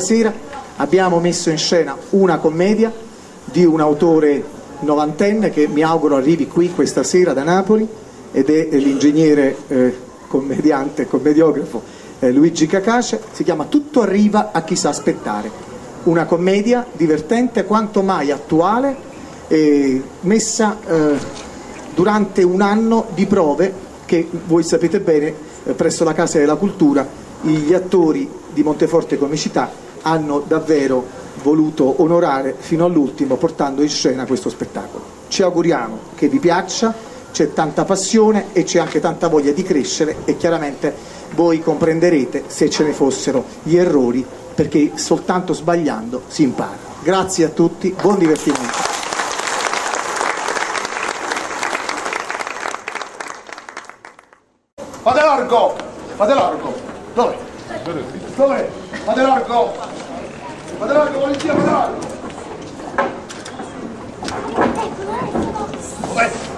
sera abbiamo messo in scena una commedia di un autore novantenne che mi auguro arrivi qui questa sera da Napoli ed è l'ingegnere eh, commediante commediografo eh, Luigi Cacace, si chiama Tutto arriva a chi sa aspettare, una commedia divertente quanto mai attuale, eh, messa durante un anno di prove che voi sapete bene eh, presso la Casa della Cultura gli attori di Monteforte Comicità hanno davvero voluto onorare fino all'ultimo portando in scena questo spettacolo. Ci auguriamo che vi piaccia c'è tanta passione e c'è anche tanta voglia di crescere e chiaramente voi comprenderete se ce ne fossero gli errori perché soltanto sbagliando si impara. Grazie a tutti, buon divertimento. Fate largo! Fate largo! Dove? Dove? Fate largo! Fate largo, polizia, fate largo! Dove?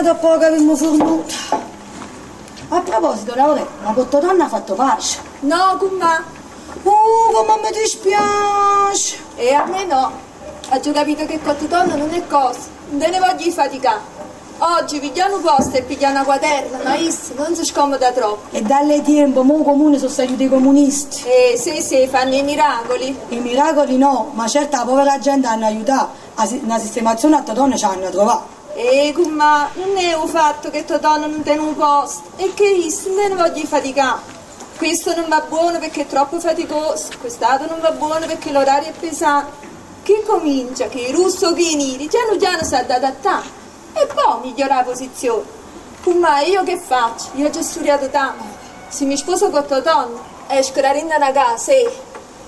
Da poco che abbiamo fornuto. A proposito, Laura, ma questa donna ha fatto pace. No, com'è? Oh, come mi dispiace. E a me no. Ha già capito che questa donna non è cosa. Non te ne voglio faticare. Oggi pigliano posto e pigliano quaterna, ma issi non si scomoda troppo. E dalle tempo, mo comune sono stati dei comunisti. Eh, sì, sì, fanno i miracoli. I miracoli no, ma la povera gente hanno aiutato. Una sistemazione a donna ci hanno trovato. E ma non è un fatto che tua donna non tiene un posto, è che io non ne voglio faticare. Questo non va buono perché è troppo faticoso, quest'altro non va buono perché l'orario è pesante. Chi comincia, che i russo che i neri, piano piano si adattare e poi migliora la posizione. Ma io che faccio? Io ho già studiato tanto. Se mi sposo con tua donna, esco da una casa, eh,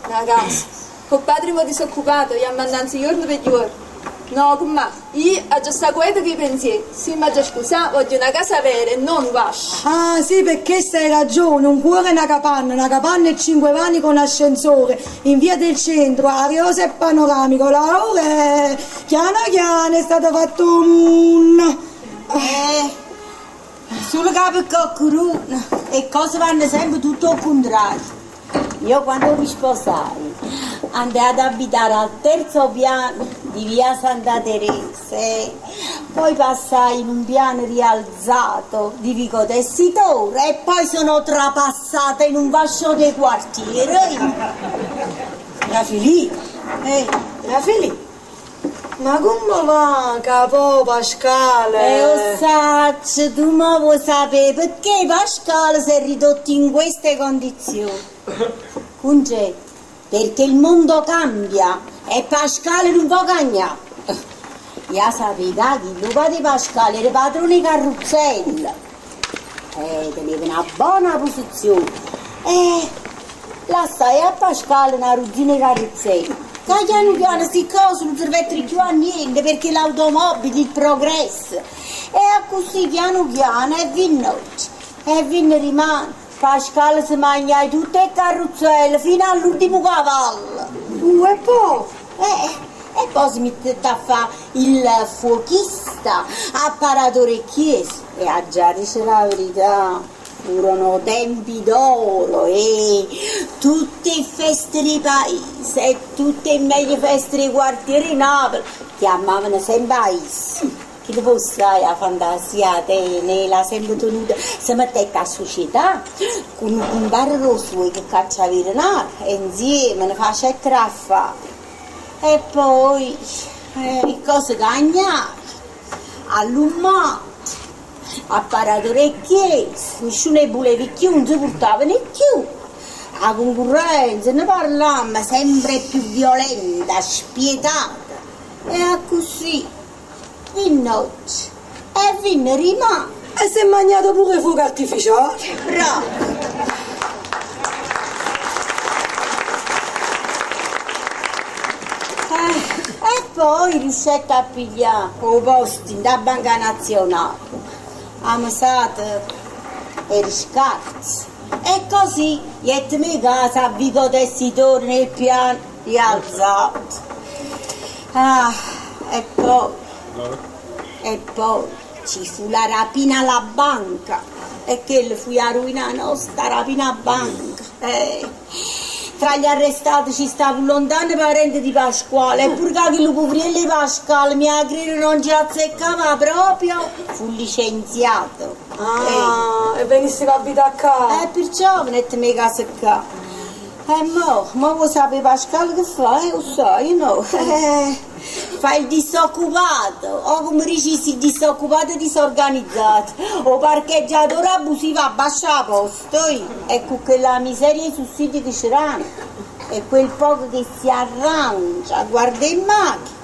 una casa. Con padre mi disoccupato, gli ha mandato giorno per giorno. No, ma io ho già guida che pensieri. Sì, ma già scusa, voglio una casa vera e non vascio. Ah, sì, perché stai ragione. Un cuore e una capanna. Una capanna e cinque vani con ascensore. In via del centro, arioso e panoramico. Laura, piano piano è stato fatto un... Eh, sul capo coccuruna. E cose vanno sempre tutto al contrario. Io quando mi sposai andai ad abitare al terzo piano di via Santa Teresa, poi passai in un piano rialzato di Vico Tessitore e poi sono trapassata in un vascio dei quartieri. La Filippa, eh, la Filippa. Ma come va, capo Pascale? E eh, saccio, tu ma vuoi sapere perché Pascale si è ridotto in queste condizioni? Concetto, perché il mondo cambia e Pascale non può cagnare. Ya sapete che il di Pascale era padrone di carrozzella. E teneva una buona posizione. E la stai a Pascale una ruggine carrozzella. Ma piano queste cose non servono più a niente perché l'automobile, il progresso. E così piano piano è venuto. E viene rimane. Pascal si mangia tutte le carrozzelle fino all'ultimo cavallo. Uh, e poi? Eh, e poi si mette a fare il fuochista, ha parato orecchiese. E a già dice la verità, furono tempi d'oro e tutte le feste di paese e tutte le meglio feste di quartiere di Napoli chiamavano sempre paese che fosse la fantasia nella sempre tenuta. Si mettette a società con un barro suo che caccia e insieme ne faceva craffa. E poi eh, cose cagnate all'ummato ha parato orecchie nessuno voleva più non si portavano più la concorrenza ne parlammo sempre più violenta spietata. E così notte e venne rimane e si è mangiato pure fuoco artificiale bravo poi riuscette a pigliare un posto in da Banca Nazionale. Ammasato e riscatti. E così, jetemi casa Vico Tessitori nel piano rialzato. Ah, e poi, e poi ci fu la rapina alla banca e che le fu a ruinare la nostra rapina a banca. Eh, tra gli arrestati ci stava un lontano parente di Pasquale, eppure che lo cuvriello di Pasquale mi aggrino non ci azzeccava proprio, fu licenziato. Ah, e venisse a abitare a casa. Eh, perciò venite mica a secca. E mo, mo vuoi sapere Pasquale che fa? Eh, lo so, io no. Eh, fa il disoccupato, o come dicessi il disoccupato disorganizzato, o parcheggiatore abusivo abbassa a posto. eh. E con quella miseria i sussidi che c'erano, e quel poco che si arrangia a guardare in macchina.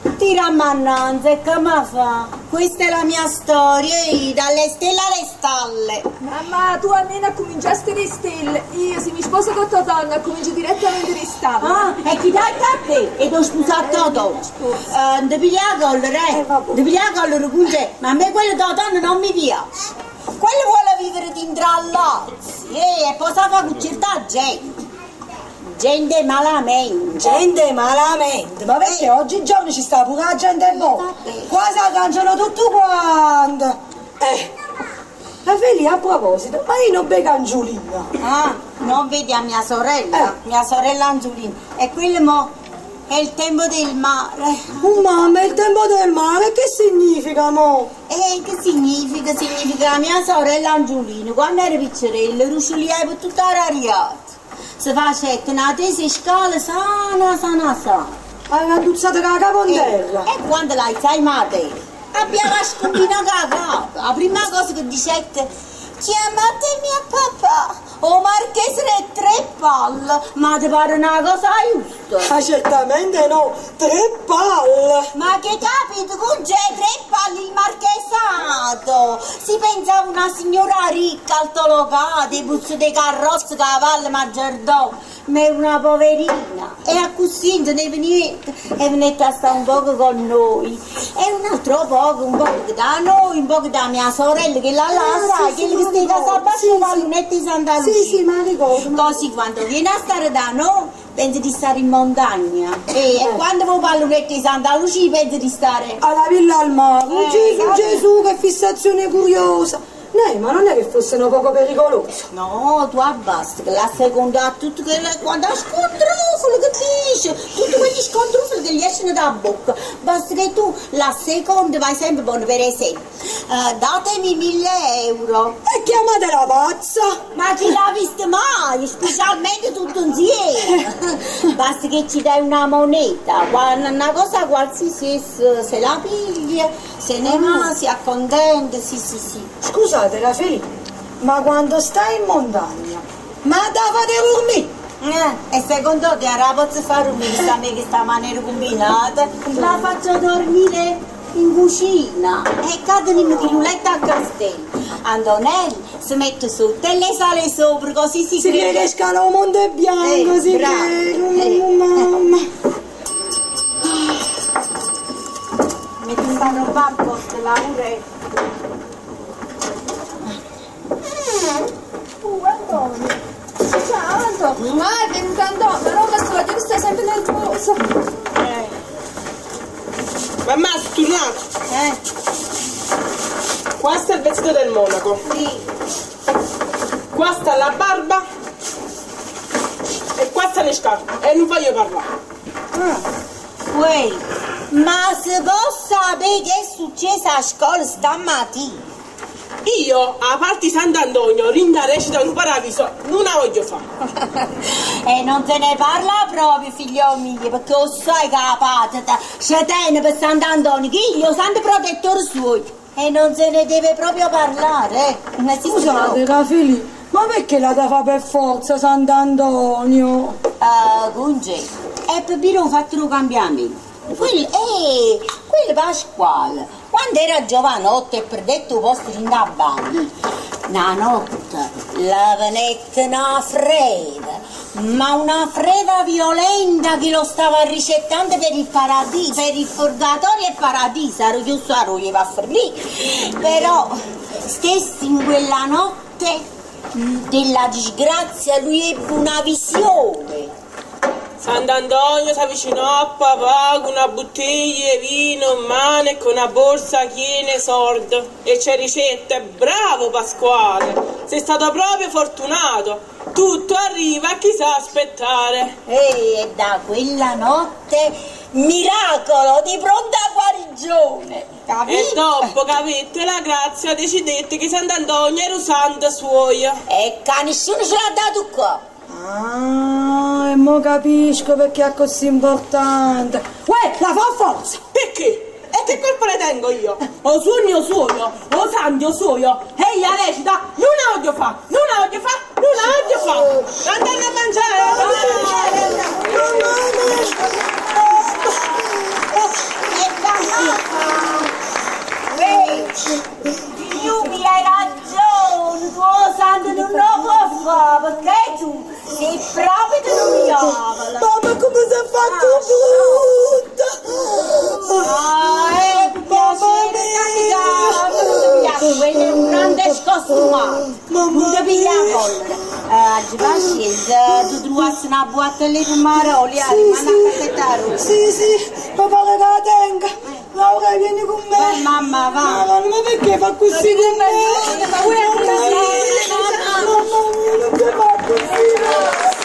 Tira mannanza e ma fa? Questa è la mia storia, eh, dalle stelle alle stalle. Mamma, tu almeno cominciaste le stelle. Io se mi sposo con tua donna comincio direttamente le stelle. Ah, e chi dai a te? E ho sposato Toto. Eh, devi pigliare la collera, eh? Devi pigliare la collera, punge. Ma a me quello da donna non mi piace. Quello vuole vivere all'ozio, eh, e poi sa fa con certa gente. Gente malamente. Gente malamente, ma perché oggigiorno ci sta pure la gente buona. Qua si agganciano tutto quanto. Eh, e Feli, a proposito, ma io non becco Angiolina. Ah, non vedi a mia sorella? Mia sorella Angiolina. E quello mo è il tempo del mare. Oh mamma, il tempo del mare, che significa mo? E che significa? Significa che mia sorella Angiolina, quando era piccerella, ruscioliava per tutta l'ariata. Si faceva una tesi scala sana, sana, sana. Hai randuzzato con la capo in terra. E quando l'hai sai mate? Abbiamo la scombina cagata. La prima cosa che dicette, chiamate mio papà, o marchese e tre palle, ma ti pare una cosa giusta? Ma certamente no, tre palle. Ma che capito, con c'è tre palle il marchesato? Si pensa a una signora ricca, altolocata, i puzzi dei carrozze, cavalli, maggiordomo, ma è una poverina. E a così non è venuta, è venuta a stare un poco con noi. E un altro poco, un poco da noi, un poco da mia sorella, che la la sai, sì, che sì, sta in ma casa a basso sì, di Santa Lucia. Sì, sì, ma ricordo. Così quando viene a stare da noi pensa di stare in montagna e, e quando vuoi pallonette di Santa Lucia pensa di stare Alla villa al mare. Eh, Gesù. Gesù, che fissazione curiosa. No, ma non è che fossero poco pericolose. No, tu abbassa, che la seconda ha tutto quelle, quando che dice, tutti quegli scontrufoli che gli escono da bocca. Basta che tu la seconda vai sempre buono, per esempio, eh, datemi mille euro. E chiamatela pazza. Ma chi l'ha vista mai, specialmente tutto insieme. Basta che ci dai una moneta, una cosa qualsiasi se la piglia, se ne va, si accontenta, sì sì sì. Scusate, Raffaele, ma quando stai in montagna, ma da fate dormire? Eh, e secondo te la posso fare un a me che sta maniera combinata? La faccio dormire in cucina e cadono in chiluletta a castello. Antonelli si mette sotto e le sale sopra così si, Si crede che scalo Monte Bianco, Eh, si bravo. crede, Eh. mamma. Metti sta roba a posto, la pure. Uh, Antonio. Ciao Antonio. Ah, è venuto Antonio. La roba sua, che stai sempre nel polso. Mamma, sono tornato. Eh, Qua sta il vestito del monaco. sì. Qua sta la barba. E qua sta le scarpe. E non voglio parlare. Uè, ma se può sapere che è successo a scuola stamattina? Io, a parte Sant'Antonio, rinda recita un paradiso, non la voglio fare. E non te ne parla proprio, figlio mio, perché lo sai che la patata c'è tiene per Sant'Antonio, che io, santo protettore suo. E non se ne deve proprio parlare, eh. Scusate, Raffaele, ma perché la da fa per forza Sant'Antonio? Uh, Gunge, e per dire ho fatto un cambiamento. Quello, eh, quello Pasquale, quando era giovanotto e perdetto il posto in bagno, una notte la venette una fredda, ma una freva violenta che lo stava ricettando per il paradiso, per il purgatorio e il paradiso, ero chiuso a Rugli va a forlì. Però, stessi in quella notte della disgrazia, lui ebbe una visione. Sant'Antonio si avvicinò a papà con una bottiglia di vino in mano e con una borsa piena di soldi e c'è ricette. Bravo Pasquale, sei stato proprio fortunato. Tutto arriva a chi sa aspettare. E da quella notte, miracolo di pronta guarigione. Capito? E dopo che avete la grazia decidete che Sant'Antonio era un santo suo. E che nessuno ce l'ha dato qua. Ah, e mo capisco perché è così importante. Uè, la fa forza! Perché? E che colpa ne tengo io? O sogno suoio, o santo suoio. Ehi, la recita, non la voglio fa, non la voglio fa, non la voglio fa. Andate a mangiare, andate a E da Vedi, io mi hai ragione, tuo santo non lo può fare, perché tu sei proprio che non mi ami. Mamma come si è fatto brutta! Ah, è piacere, capitano, non ti piace, quello è un grande scostumato, non ti piglia la collera. Eh, oggi pazienza, tu trovassi una bottella di maroli, rimane a cassettare. Sì, sì, papà che la tenga. Laura vieni con me. Va, mamma, va. Mamma, ma perché fa così con me? Ma vuoi andare? Mamma mia, non ti fa così.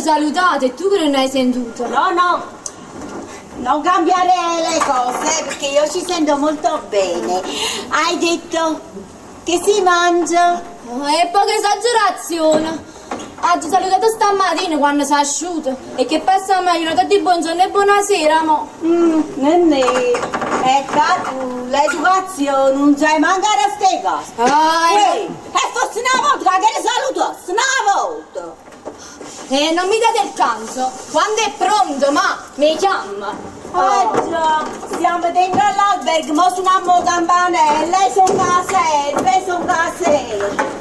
Salutato e tu che non hai sentito. No, no, non cambiare le cose perché io ci sento molto bene. Hai detto che si mangia? Oh, è poca esagerazione. Ha già salutato stamattina quando si è asciutto e che passa meglio tutti buongiorno e buonasera, mo. Mm, nenne, ecco l'educazione non sai mancare a ste cose. Ah, Ehi, e, e fosse una volta che ne salutassi, una volta. E non mi date il canto. Quando è pronto, ma mi chiama. Ah già, stiamo dentro all'albergo, ma suoniamo campanelle, sono caserve, sono caserve.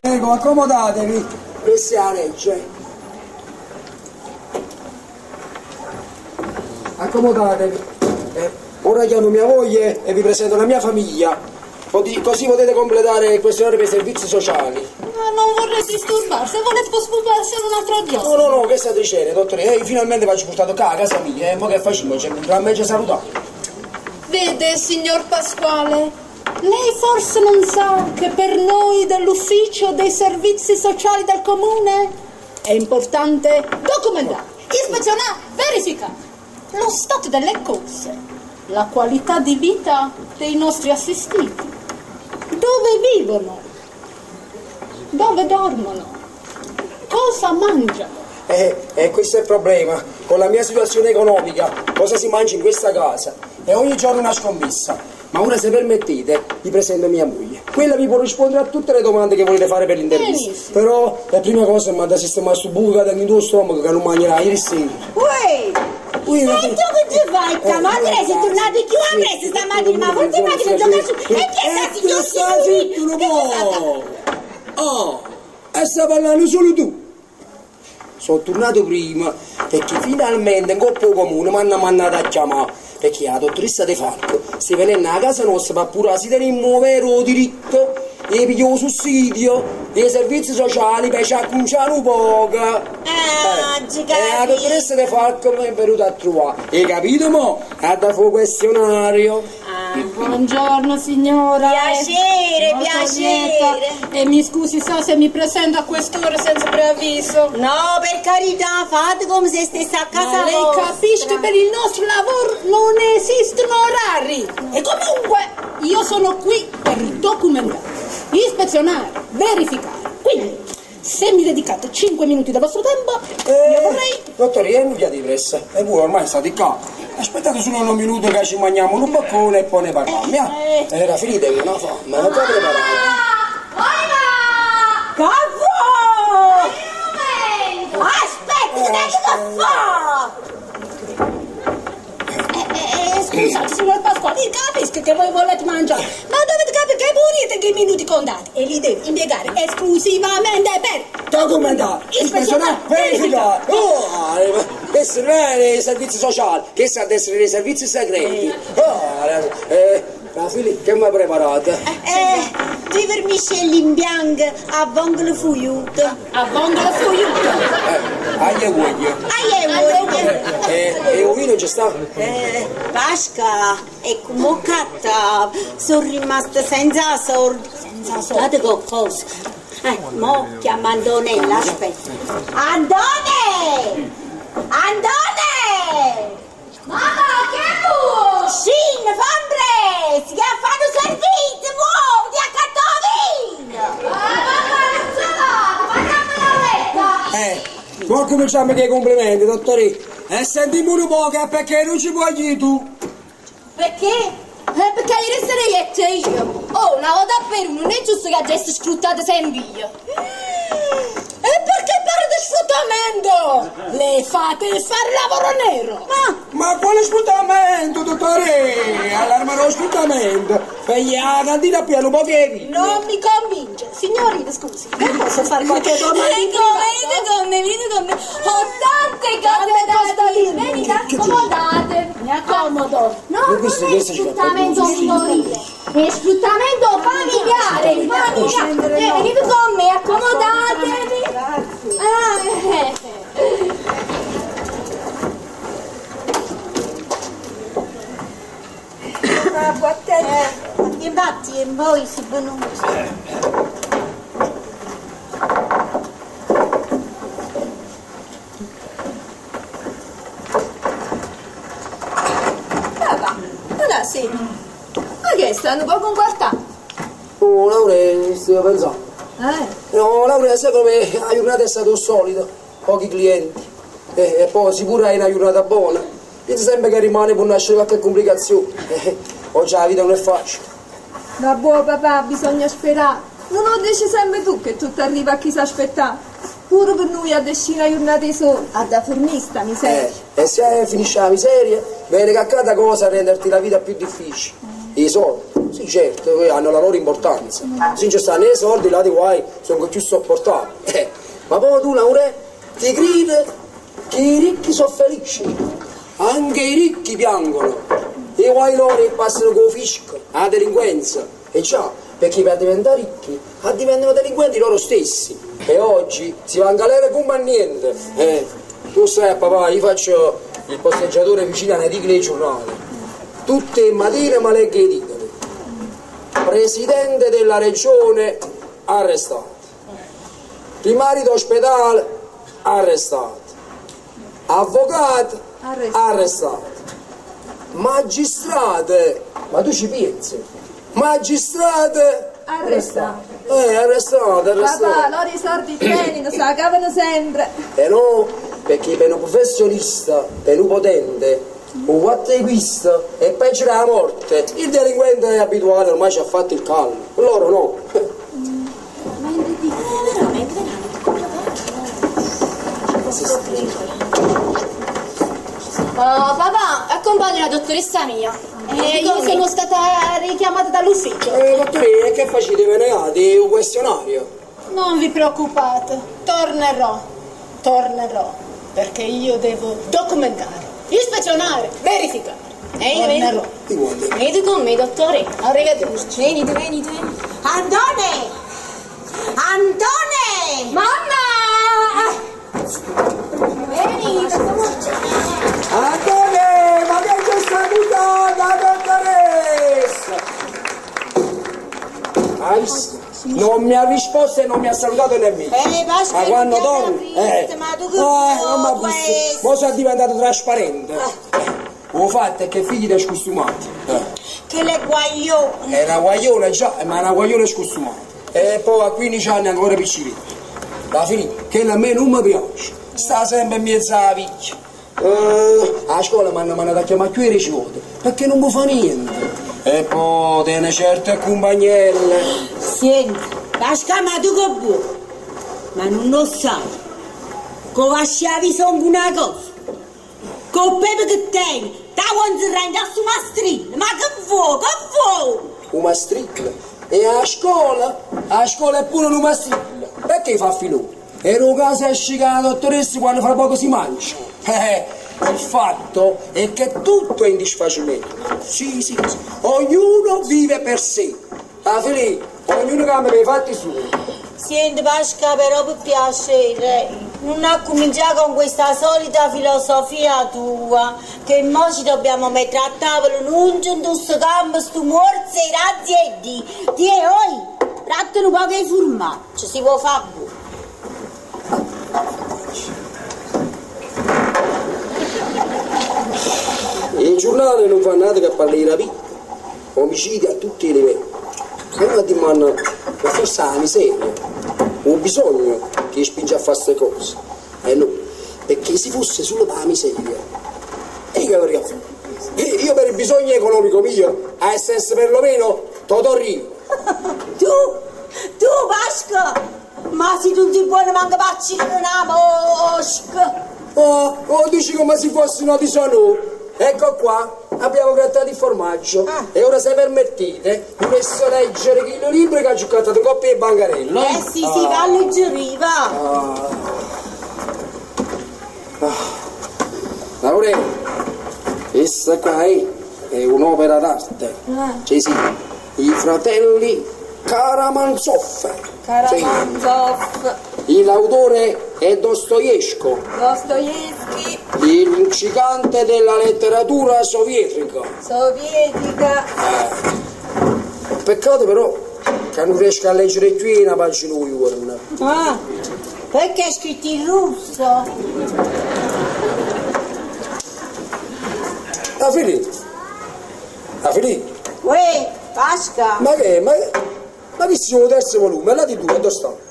Prego, accomodatevi, questa è la legge. Accomodatevi. Eh, ora chiamo mia moglie e vi presento la mia famiglia. Così potete completare il questionario per i servizi sociali. Ma non vorrei disturbarsi, se volete sfugarsi un altro giorno. No, no, no, che sta dicendo, dottore? Eh, finalmente faccio portato qua a casa mia, eh, ma che facciamo? C'è la meglio salutare. Vede, signor Pasquale, lei forse non sa che per noi dell'ufficio dei servizi sociali del comune è importante documentare, ispezionare, verificare lo stato delle cose, la qualità di vita dei nostri assistiti, dove vivono, dove dormono, cosa mangiano. Eh, eh, questo è il problema. Con la mia situazione economica, cosa si mangia in questa casa? E ogni giorno una scommessa. Ma ora se permettete, vi presento mia moglie. Quella vi può rispondere a tutte le domande che volete fare per l'intervista. Però la prima cosa è mandare a sistemare sto buco che ha nel tuo stomaco che non mangerà ieri sera. Uè, E ma- tu che ci fai stamattina? Sei tornato più a presto stamattina, ma fortunati che gioca su... E chi è Eh, stato tu stai zitto un po'! Oh, e stai parlando solo tu! Sono tornato prima perché finalmente in coppa comune mi hanno mandato a chiamare perché la dottoressa De Falco si venendo a casa nostra per appurare se teniamo vero diritto e pigliamo sussidio dei servizi sociali per ci acconciare un poco. Ah, Eh, E la dottoressa De Falco mi è venuta a trovare. Hai capito mo? Ha da fuoco questionario. Buongiorno signora. Piacere, Molto piacere. lieta. E mi scusi sa se mi presento a quest'ora senza preavviso. No, per carità, fate come se stesse a casa Ma lei vostra. capisce che per il nostro lavoro non esistono orari. E comunque io sono qui per documentare, ispezionare, verificare. Quindi, se mi dedicate 5 minuti del vostro tempo, io vorrei... Dottore, io non via di pressa. E voi ormai state qua. Aspettate solo un minuto che ci mangiamo un boccone e poi ne parliamo. eh? Era finita che una fame, non già preparata. Caffè! Aspetta, che fa? Eh, scusate, signor Pasquale, capisco che voi volete mangiare, ma dovete capire che volete che i minuti contati e li devi impiegare esclusivamente per Documentare, ispezionare, verificare. Oh, essere nei servizi sociali, che sa ad essere nei servizi segreti. Oh, eh, la che mi ha preparato? Eh, due vermicelli in bianco a vongolo fuiut. a vongolo fuiuto. Eh, aglia voglio. Ah, è voglia. Eh, e un vino ci sta? Eh, Pasca e Mocatta sono rimasta senza soldi. Senza. Guardate che cosa. Eh, mo chiama Antonella, aspetta. Andone! Andone! Mamma, che vuoi? Shin, fambre! Si ha fatto servizio, a cattovino! Ah, mamma, l'ho, facciamo la letta. Eh, poi cominciamo con i complimenti, dottore. E sentiamo un po' che perché non ci voglio tu. Perché? Eh, perché ieri sera io e te io. Oh, una volta per uno, non è giusto che la gente sfruttate sempre io. E perché parli di sfruttamento? Le fate fare lavoro nero. Ma quale sfruttamento, dottore? Allarma lo sfruttamento. Fai la cantina piano pochetti. Non mi convince. Signorina, scusi, le posso fare qualche domanda? Me, venite con me. Ho tante cose da dire. Venite, accomodate. Mi accomodo. No, Ma non è sfruttamento minorile, è sfruttamento familiare. familiare. Eh, venite con me, accomodatevi. Ah, eh. Una bottella. Eh, infatti, e poi si venuto. Papà, buonasera. Ma che stanno un po' con quarta? Oh, Laura, stavo pensando. Eh, No, Laura, sai come la giornata è stata solita, pochi clienti. E, e poi sicuro è una giornata buona. Pensi sempre che rimane può nascere qualche complicazione. Eh, oggi la vita non è facile. ma buo papà, bisogna sperare. Non lo dici sempre tu che tutto arriva a chi si aspetta. Pure per noi a decina giornate di sole, a da fornista miseria. Eh, e se finisce la miseria, bene che accada cosa a renderti la vita più difficile. I soldi, sì certo, eh, hanno la loro importanza. Non ci stanno i soldi, là di guai sono più sopportabili. Eh, ma poi tu, Laure, ti grida che i ricchi sono felici. Anche i ricchi piangono. I guai loro passano con il fisco, la delinquenza. E già, perché per diventare ricchi, diventano delinquenti loro stessi. E oggi si va in galera come a niente. Eh, tu sai, papà, io faccio il posteggiatore vicino alle edicola dei giornali. Tutte le mattine ma leggo i titoli. Presidente della regione arrestato. Primario d'ospedale arrestato. Avvocato Arrestato. arrestato. Magistrate, ma tu ci pensi? Magistrate Arrestato. eh, arrestate, arrestate. Papà, loro i soldi tienino, se la cavano sempre. E no, perché per un professionista, per un potente, un guattequista è peggio della morte. Il delinquente è abituale, ormai ci ha fatto il callo. Loro no. Oh, papà, accompagno la dottoressa mia. Eh, io sono stata richiamata dall'ufficio. Eh, dottore, che facete? Ve ne date un questionario? Non vi preoccupate, tornerò, tornerò, perché io devo documentare, ispezionare, verificare. Ehi, vedi? Vedi con me, dottore. Arrivederci. Venite, venite. Antone! Antone! Mamma! Venite, stiamo Andone, ma che ci saluta la dottoressa? Ice non mi ha risposto e non mi ha salutato nemmeno. Eh, ma quando torno, eh, ma tu che eh, non mi ha visto, mo sono diventato trasparente. Lo fatto è che figli di scostumati. Eh. Che le guaglione. È una guaglione già, ma una guaglione scostumata. E poi a 15 anni ancora piccina. La finita, che a me non mi piace. Sta sempre in mezzo alla picchia. Eh, a scuola mi hanno mandato a chiamare qui e ricevuto, perché non mi fa niente. E poi tiene certe compagnelle. Senti, Pasqua, ma tu che vuoi? Ma non lo sai. Con vasciavi sono una cosa. Con pepe che tieni, da quando rende su mastrino. Ma che vuoi, che vuoi? Una stricla. E a scuola? A scuola è pure una stricla. Perché fa filone? E lo caso esce che la dottoressa quando fra poco si mangia. Il fatto è che tutto è in disfacimento. Sì, sì, sì. Ognuno vive per sé. Ah, Filippo, ognuno cambia i fatti suoi. Senti Pasqua, però per piacere, non ha cominciato con questa solita filosofia tua, che mo ci dobbiamo mettere a tavola, non c'è in questo campo, stu morse e razzi e di. Ti è oi, rattano un po' che formaggio, si può fare buono. I giornali non fanno altro che parlare di rapina, omicidi a tutti i livelli. E una dimanda, ma forse la miseria, un bisogno che spinge a fare queste cose. E no, perché se fosse solo la miseria, e io avrei fatto. Io per il bisogno economico mio, a essere perlomeno Totorino. Tu, tu Pasqua, ma se tu ti buono manca pacci una mosca. Oh, oh, dici come se fosse una di sono. Ecco qua, abbiamo grattato il formaggio. E ora se permettete, vi messo a leggere che il libro che ha giocato di coppia e bancarello. Eh sì, sì, va alleggeriva. Laurel, questa qua è, è un'opera d'arte. Cioè sì, i fratelli Karamazov. Karamazov, Sì. L'autore è Dostoevsky, Dostoevsky, il gigante della letteratura sovietica. sovietica. Peccato però che non riesco a leggere qui una pagina Word. Ah, perché è scritto in russo? Ha finito? Ha finito? Uè, Pasqua. Ma che? Ma, ma che siamo terzo volume? Là di due, dove sta?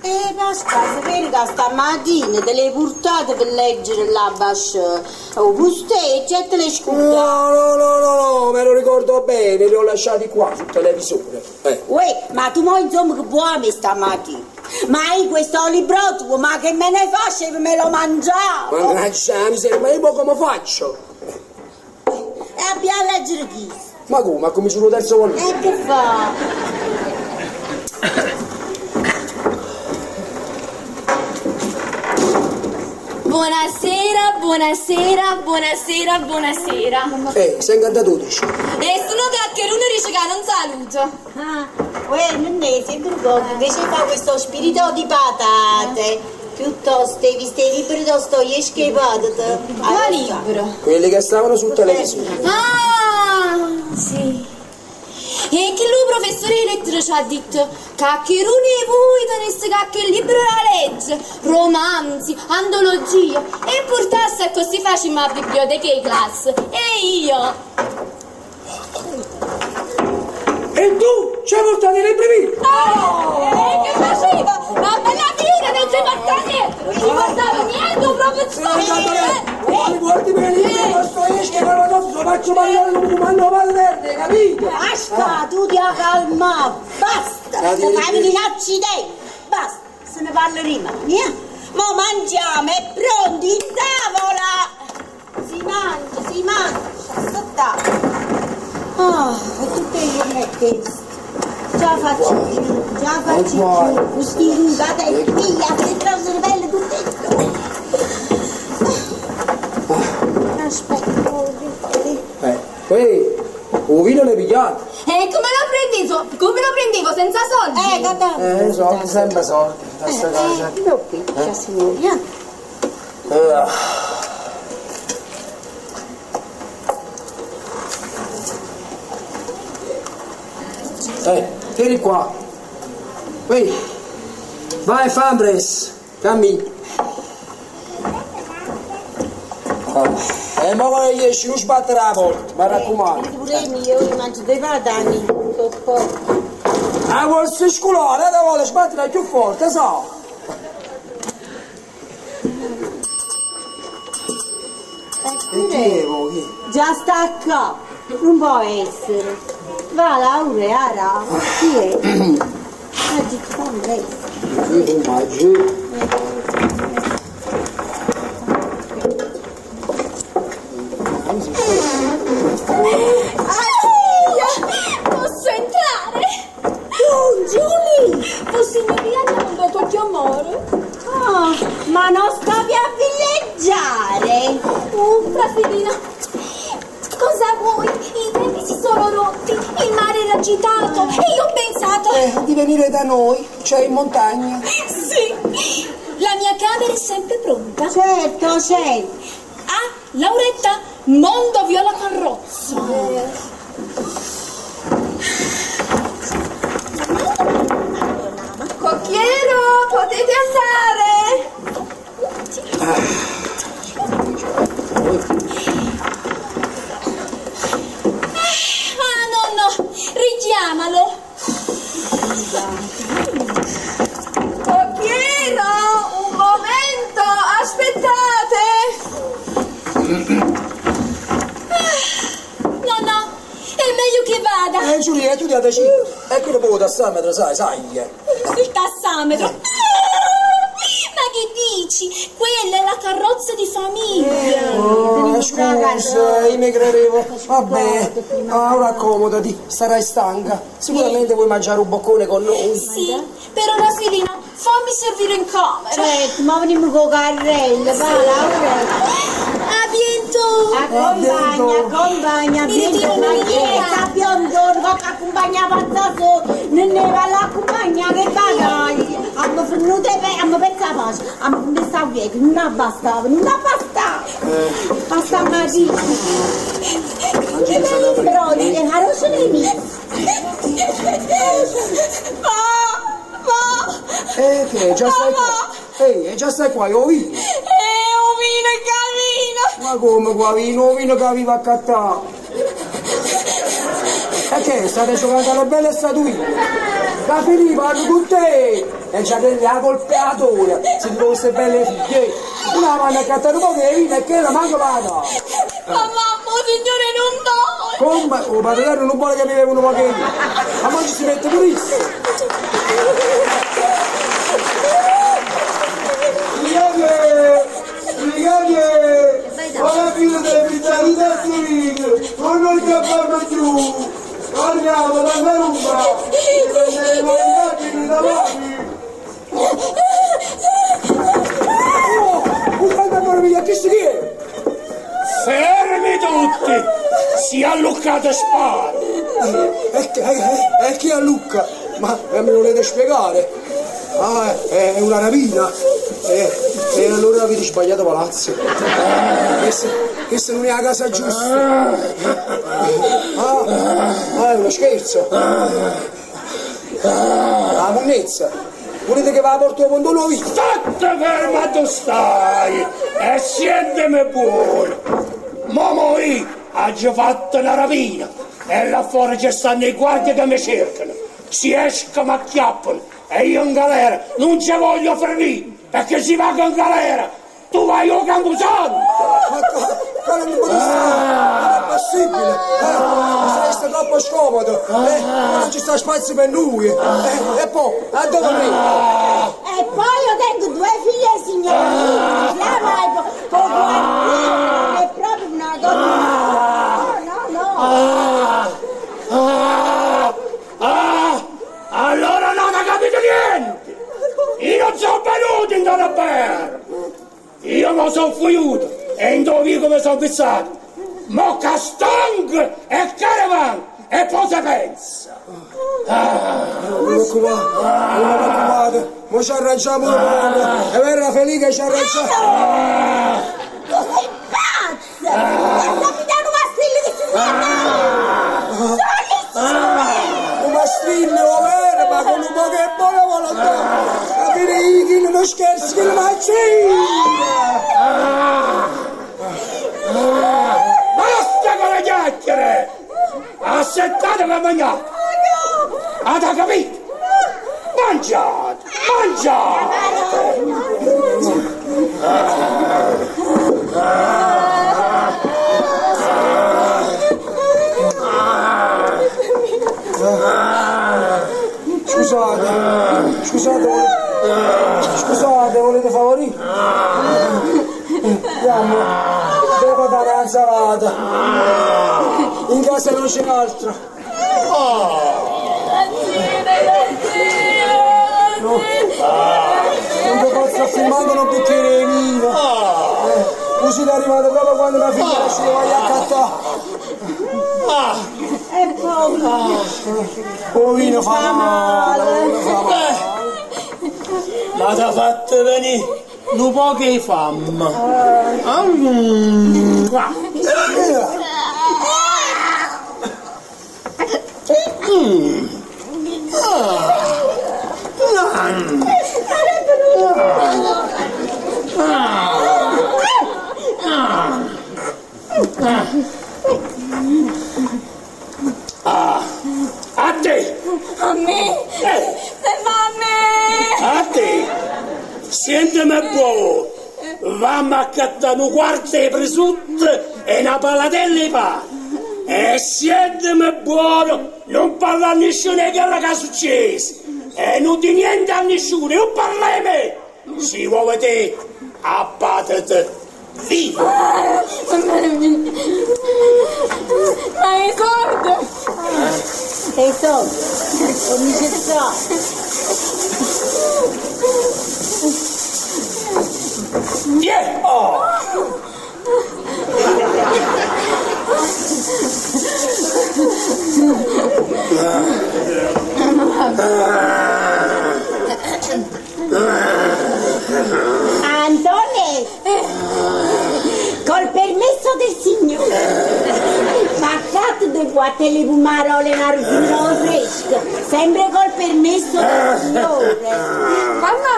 Eh, Pasqua, sapere che stamattina te le portate per leggere la bascia. Oh, busteggi e te le scordato. No, no, no, no, no, me lo ricordo bene, li ho lasciati qua sul televisore. Eh. Uè, ma tu mo insomma che buoni stamattina? Ma hai questo libro tuo, ma che me ne faccio me lo mangiavo? Mannaggia miseria, ma io come faccio? E abbiamo a leggere chi? Ma come? Ma come sono terzo volume? E che fa? Buonasera, buonasera, buonasera, buonasera. Eh, sei incantato 12. E sono che l'uno dice che non saluto. Ah, uè, non è sempre un po', invece fa questo spirito di patate. Piuttosto, hai visto i libri di Dostoevsky e patate? Quale libro? Quelli che stavano sul televisore. Ah, sì. E che lui professore di lettere ci ha detto caccheroni voi teneste qualche libro da legge, romanzi, antologie e portasse così facile a biblioteca di classe. E io? E tu ci hai portato i libri miei? Oh, che faceva? Ma bella fine, non ci portava niente, non ci portava niente un professore. Guardi, guardi bene, io sto esce, ma lo faccio parlare come comando Valverde, capito? Basta, tu ti calma, basta, Radio tu fammi Libri. in accidente, basta, se ne parleremo, via. Mo mangiamo, è pronto, in tavola, si mangia, si mangia, aspetta. Ah, e tu che io me questo? Già faccio più, già faccio più, questi rugate e figlia, che trovo le belle tutte. Aspetta, oh, di- Eh, poi, un vino le pigliate. E come lo prendevo? Come lo prendevo senza soldi? Eh, guarda. Eh, soldi, sempre soldi, Eh, sta casa. eh, lo picchia, eh. Eh, Eh, vieni qua. Vai, vai Fambres, cammi. Ah. E ma quando esci non sbattere la porta, mi raccomando. Pure io, io mangio dei patani. La corsa scolare, da vuole sbattere più forte, so. Eppure, già sta qua, non può essere. Va Laura, ara, chi è? Oggi come lei? Io immagino. Posso entrare? Tu, Giulia! Oh signoria, abbiamo dato di amore. Ah, ma non stavi a villeggiare? Uh, Fratelina, agitato e io ho pensato... Eh, di venire da noi, cioè in montagna. Sì, la mia camera è sempre pronta. Certo, certo. Ah, Lauretta, mondo viola carrozza. Cocchiero, potete andare? Ah, no, no, richiamalo. Cocchiero, un momento, aspettate. No, no, è meglio che vada. Eh, Giulia, tu ti deciso. E può tassametro, sai, sai. Il tassametro. Dici? Quella è la carrozza di famiglia. Oh, scusa, io mi credevo. Vabbè, ah, ora accomodati, sarai stanca. Sicuramente vuoi mangiare un boccone con noi. Sì, però Rasilina, fammi servire in camera. Certo, ma veniamo con carrello, va Laura. Accompagna, accompagna, Mi vieni, è? ritiro. Sapiendo, che accompagna Pazzaso, non ne va l'accompagna, che bagagli. Abbiamo finito, abbiamo perso la pace, abbiamo finito a via, non abbastava, non abbastava. Basta Maria. Che belli brodi, che carosso nei miei. Eh, che già stai qua. Ehi, già stai qua, io vino. Eh, un vino e camino. Ma come qua vino, vino che avevo accattato? E che, state giocando alle belle statuine? La parlo con te! E già che la colpeatore, se tu queste belle figlie, una vanno a accattare un po' di vino e che la manco vada! Ma mamma, signore, non do. Come? O padre non vuole che mi bevono un po' che Ma oggi si mette purissimo! Brigate! Brigate! Ora fine delle pizzate di non noi che fanno giù! Andiamo dalla rumba! E prenderemo i macchine davanti! Un grande porviglia, che si è? Fermi tutti! Si alluccate sparo! E, che- e- e chi è Lucca? Ma eh, me lo volete spiegare? Ah, è, è una rapina. E, allora avete sbagliato palazzo. Questa, questa non è la casa giusta. Ah, ah, è uno scherzo. La monnezza. Volete che va a porto con vino? State ferma tu stai! E siedemi buono! Momo io ha già fatto una rapina e là fuori ci stanno i guardie che mi cercano. Si escono ma acchiappano e io in galera non ci voglio finire perché si va in galera. Tu vai a Camposanto! Ma non può stare? Non è possibile! Eh, sareste troppo scomodo! Eh, non ci sta spazio per lui! Eh, e poi, a dove? E poi ho detto due figlie signorine, la vai arrivo, è proprio una cosa. No, no, no. Ah, ah, allora non ho capito niente! Io non sono venuto in Donabera! Io mi sono fuiuto e indovi come sono fissato! Mo Castong e Caravan! E si pensa! Non preoccupate, non preoccupate, mo ci arrangiamo un po', è vero Felice ci arrangiamo? Tu sei pazza! È il capitano Mastilli che si chiama! Solissimo! Un mastrillo, vero, ma con un po' che buona pesca il macino! Basta con le chiacchiere! Assettate per mangiare! Avete capito? Mangiate! Mangiate! Scusate, scusate, volete, scusate, volete favorire? Andiamo, devo dare la salata. In casa non c'è altro. No. Non ti posso filmare un bicchiere vino. Eh, così è arrivato proprio quando la figlia si va a accattare. È poco. Oh, vino fa male, vino fa male. Ma ti ha fatto venire un po' che fame. Ah, ah. Ah. Ah. A te! A me? Eh. E mamma! A te! Sentimi buono! Vamo a cattare un quarto di prosciutto e una palatella di pane! E sentimi buono! Non parla a nessuno di quello che è successo! E non di niente a nessuno! Non parla di me! Si vuole te a patete! Viva! Ma è sordo! Sei sotto, non mi c'è Yeah! Oh! Antone, col permesso del signore, Paccato due boate le fumarole in argino fresco, sempre col permesso del signore. Mamma,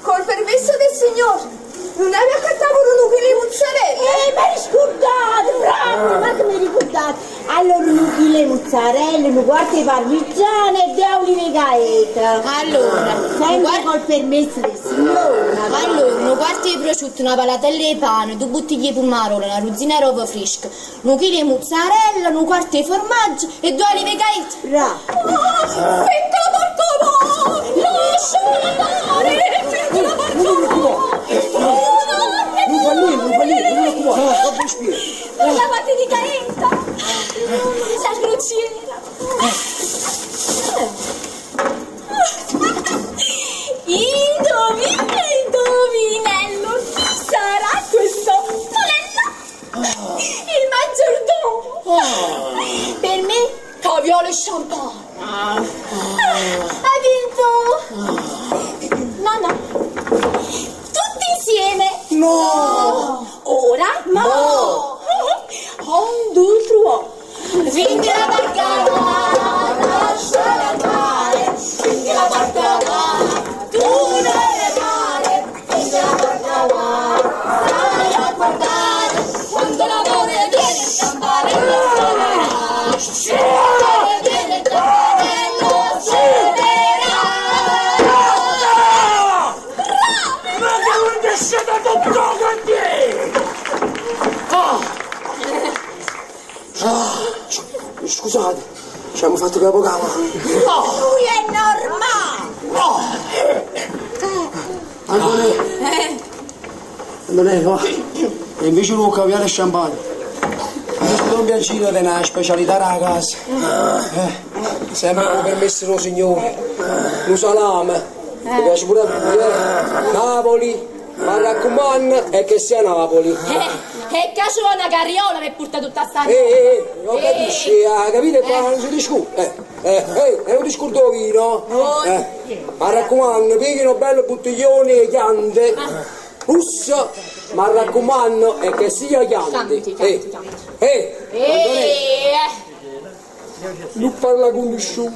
col permesso del signore, non avevi accattato un chili mozzarella? Eh, mi ricordate, bravo, ma che mi ricordate? Allora, un chilo di mozzarella, un quarto di parmigiano e due olive gaete. Allora, Sempre col permesso del signore. Allora, un quarto di prosciutto, una palatella di pane, due bottiglie di pomarola, una ruzzina di roba fresca, un chilo di mozzarella, un quarto di formaggio e due olive gaete. Bravo. Finta portava! Lasciala andare! Finta la portava! Non fa niente, non fa niente, non qua, non fa spiego. La parte di carenta! La crociera! Indovina, indovinello! Sarà questo Tonello! Il maggiordomo! Per me, caviale e champagne! Ha vinto! No, no! Insieme! No! Ora? No. Un, due, tre. Vinti la barcata, lasciala andare. Vinti la barcata, tu deve male. Vinti la barcata, stai a guardare. Quando l'amore viene a stampare, lo suonerà. Ah, scusate, ci abbiamo fatto capocamera. Lui è normale. Antonio, Antonio, va. E invece un caviale e champagne. Questo è un biancino di una specialità casa. Eh, sempre con permesso del signore. Un salame. Mi piace pure a me. eh. Napoli, ma raccomando è che sia Napoli. E caso una carriola per portare tutta sta Eh, eh, eh, non capisci, ah, capite? Qua non si discute. Eh, eh, eh, è un discorso vino. Eh, ma raccomando, pieghino bello bottiglioni e chiante. Russo, ma raccomando è che sia chiante. Chianti, Eh, chianti, chianti. eh, Antonello, Eh, non parla con nessuno.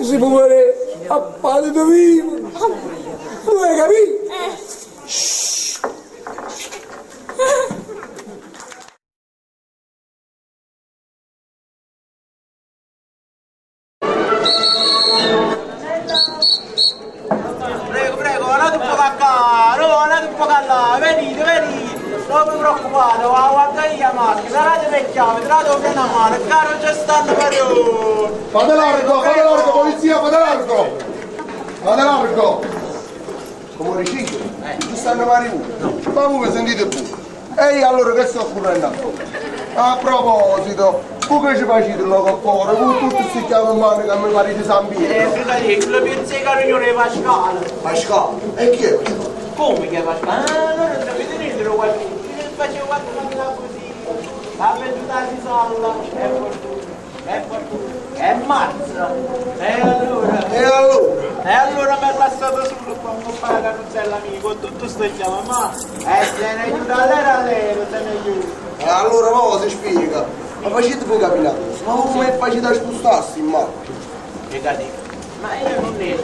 Si può fare a pane di vino. vuoi capire? Prego, prego, andate un po' a no, andate un po' a là, venite, venite, non vi preoccupate, va guarda io la macchina, date le chiavi, date una mano, il carro già stanno per Fate largo, fate largo, polizia, fate largo! Fate largo! Come riciclo? Ci stanno vari uno. Ma voi sentite pure. Ehi, allora che sto occorrendo a? A proposito, che ci facete il cuore? Voi tutti si chiamano in mano che mi pare di San Eh, Pietro. fratelli, quello piazza di Carignone Pasquale. Pasquale? E chi è? Come che Pasquale? Ah, non lo sapete niente, lo. Io facevo qualche cosa così. La venduta di solla, è fortuna, è è marzo. E allora? E allora? E allora mi è passato solo qua un la carrozzella mia, con tutto sto chiama, ma eh, se ne aiuta l'era l'ero, se ne aiuta. E allora mo si spiega. Ma facete voi capire Ma come facete a spostarsi in mano? Ricadi, ma io non ne.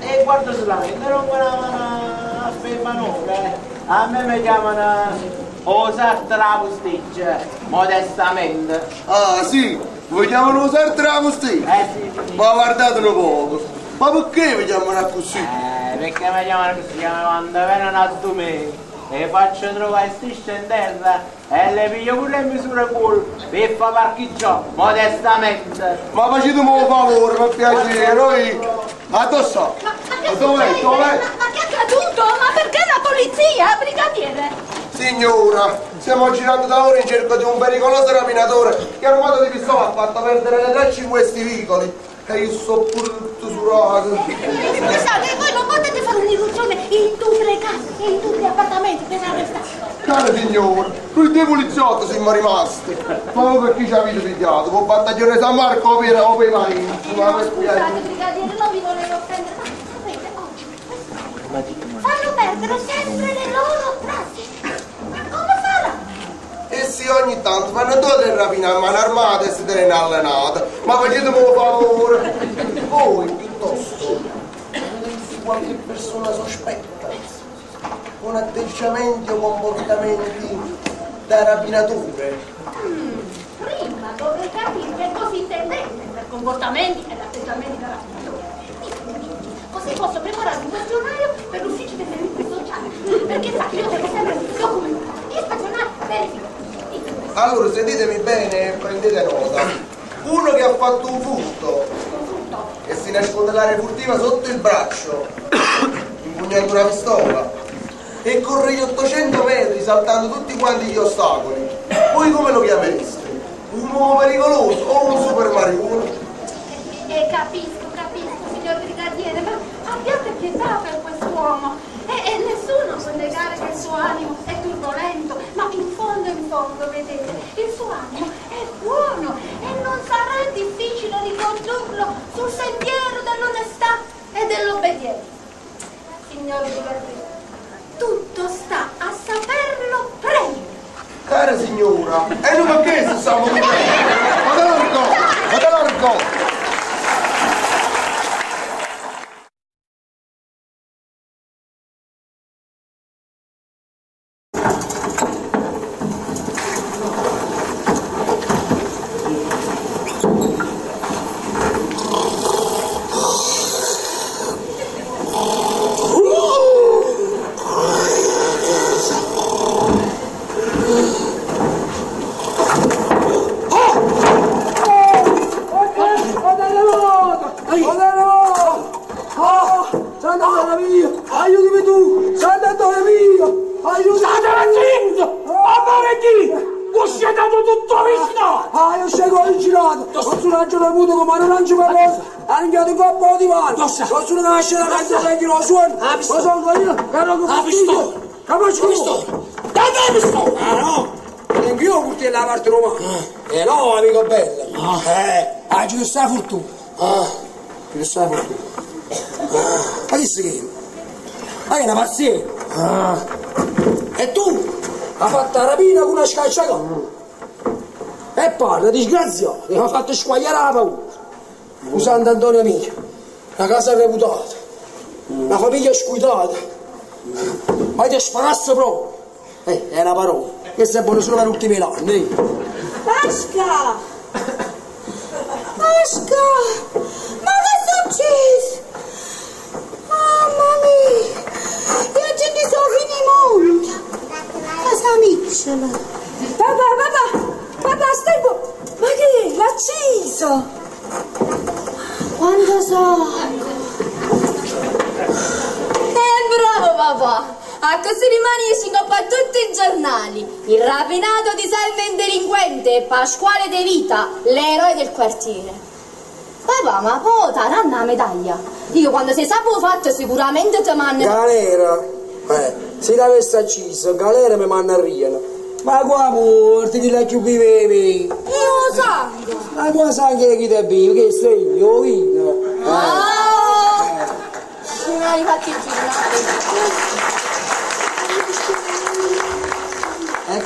E guardo solamente, non me la mano a fermanore. eh. A me mi chiamano Osar Travusticcia, modestamente. Ah sì, vi chiamano usare travesti? Eh sì, sì. Ma guardatelo poco. Ma perché vi chiamano così? Eh, perché mi chiamano così, quando vengono a domenica e faccio trovare strisce in terra e le piglio pure in misura cool per far parcheggiare modestamente. Ma facetemi un favore, per piacere, noi... Addosso! Dov'è? Dov'è? Ma che è accaduto? Ma perché la polizia, brigadiere? Signora, stiamo girando da ora in cerca di un pericoloso rapinatore che ha rubato di pistola ha fatto perdere le tracce in questi vicoli. E io sto pure tutto surato. Scusate, voi non potete fare un'irruzione in tutte le case e in tutti gli appartamenti per arrestarlo. Cara signora, noi due poliziotti siamo rimasti. Ma voi perché ci avete pigliato? Con battaglione San Marco o per o per i per Scusate, piacere. brigadiere, non vi volevo offendere, ma sapete, oggi fanno perdere sempre le loro tracce. E sì, ogni tanto fanno tutte le rapine a mano armata e si tengono allenate. Ma facetemi un favore. Voi, piuttosto, visto qualche persona sospetta? Con atteggiamenti o comportamenti da rapinatore? Prima dovrei capire che cosa intendete per comportamenti ed atteggiamenti da rapinatore. Così posso preparare un questionario per l'ufficio dei servizi sociali. Perché sa che io devo sempre documentare, ispezionare, verificare. Allora sentitemi bene e prendete nota. Uno che ha fatto un furto e si nasconde l'area furtiva sotto il braccio, impugnando una pistola, e corre gli 800 metri saltando tutti quanti gli ostacoli. Voi come lo chiamereste? Un uomo pericoloso o un super mariuno? E, e capisco, capisco, signor brigadiere, ma abbiate pietà per quest'uomo. E, e nessuno può negare che il suo animo è turbolento, ma in fondo, in fondo, vedete, il suo animo è buono e non sarà difficile ricondurlo sul sentiero dell'onestà e dell'obbedienza. Signor brigadiere, tutto sta a saperlo prendere. Cara signora, e perché se siamo qui? Vada largo! Vada largo! Santa Maria mia, aiutami tu! Santa Antonio mio, aiutami! State zitto! Amore di! Ho scedato tutto vicino! Ah, io scego vicinato! Non sono un giorno avuto come un lancio per voi! Ha rinviato il corpo di mano! Non sono una scena che non senti lo suono! Lo so io, che non lo fastidio! Capace tu! Dai, pistola! Ah no! Anch'io curti la parte romana! Eh no, amico bello! Eh, ah, ci sta fortuna! Ah, ci sta fortuna! Ma che sei? Ma che è una pazzia? Ah. E tu? Ha fatto la rapina con una scacciata? E parla, disgraziato, mi ha fatto squagliare la paura. Con Sant'Antonio mio, una casa reputata. Una famiglia scuitata. Ma ti sparasse proprio. Eh, è una parola. Questa è buona solo per ultimi anni. Pasca! Ma che è successo? Mamma mia! Io ci ne sono finito Cosa micciola? Papà, papà, papà, stai bu... Ma che è? L'acciso! Quanto so? Eh, bravo papà! A così rimane si coppa tutti i giornali. Il rapinato di Salve in delinquente Pasquale De Vita, l'eroe del quartiere. Papà, ma poi ti la medaglia. Io quando sei saputo fatto sicuramente ti mando... Galera. Eh, se l'avesse acceso, galera mi manna a rieno. Ma qua morti di la più vivevi. Io lo sangue! Ma qua sangue chi te bevi? Che sei io, vino. Ah! Non hai fatto il giornale.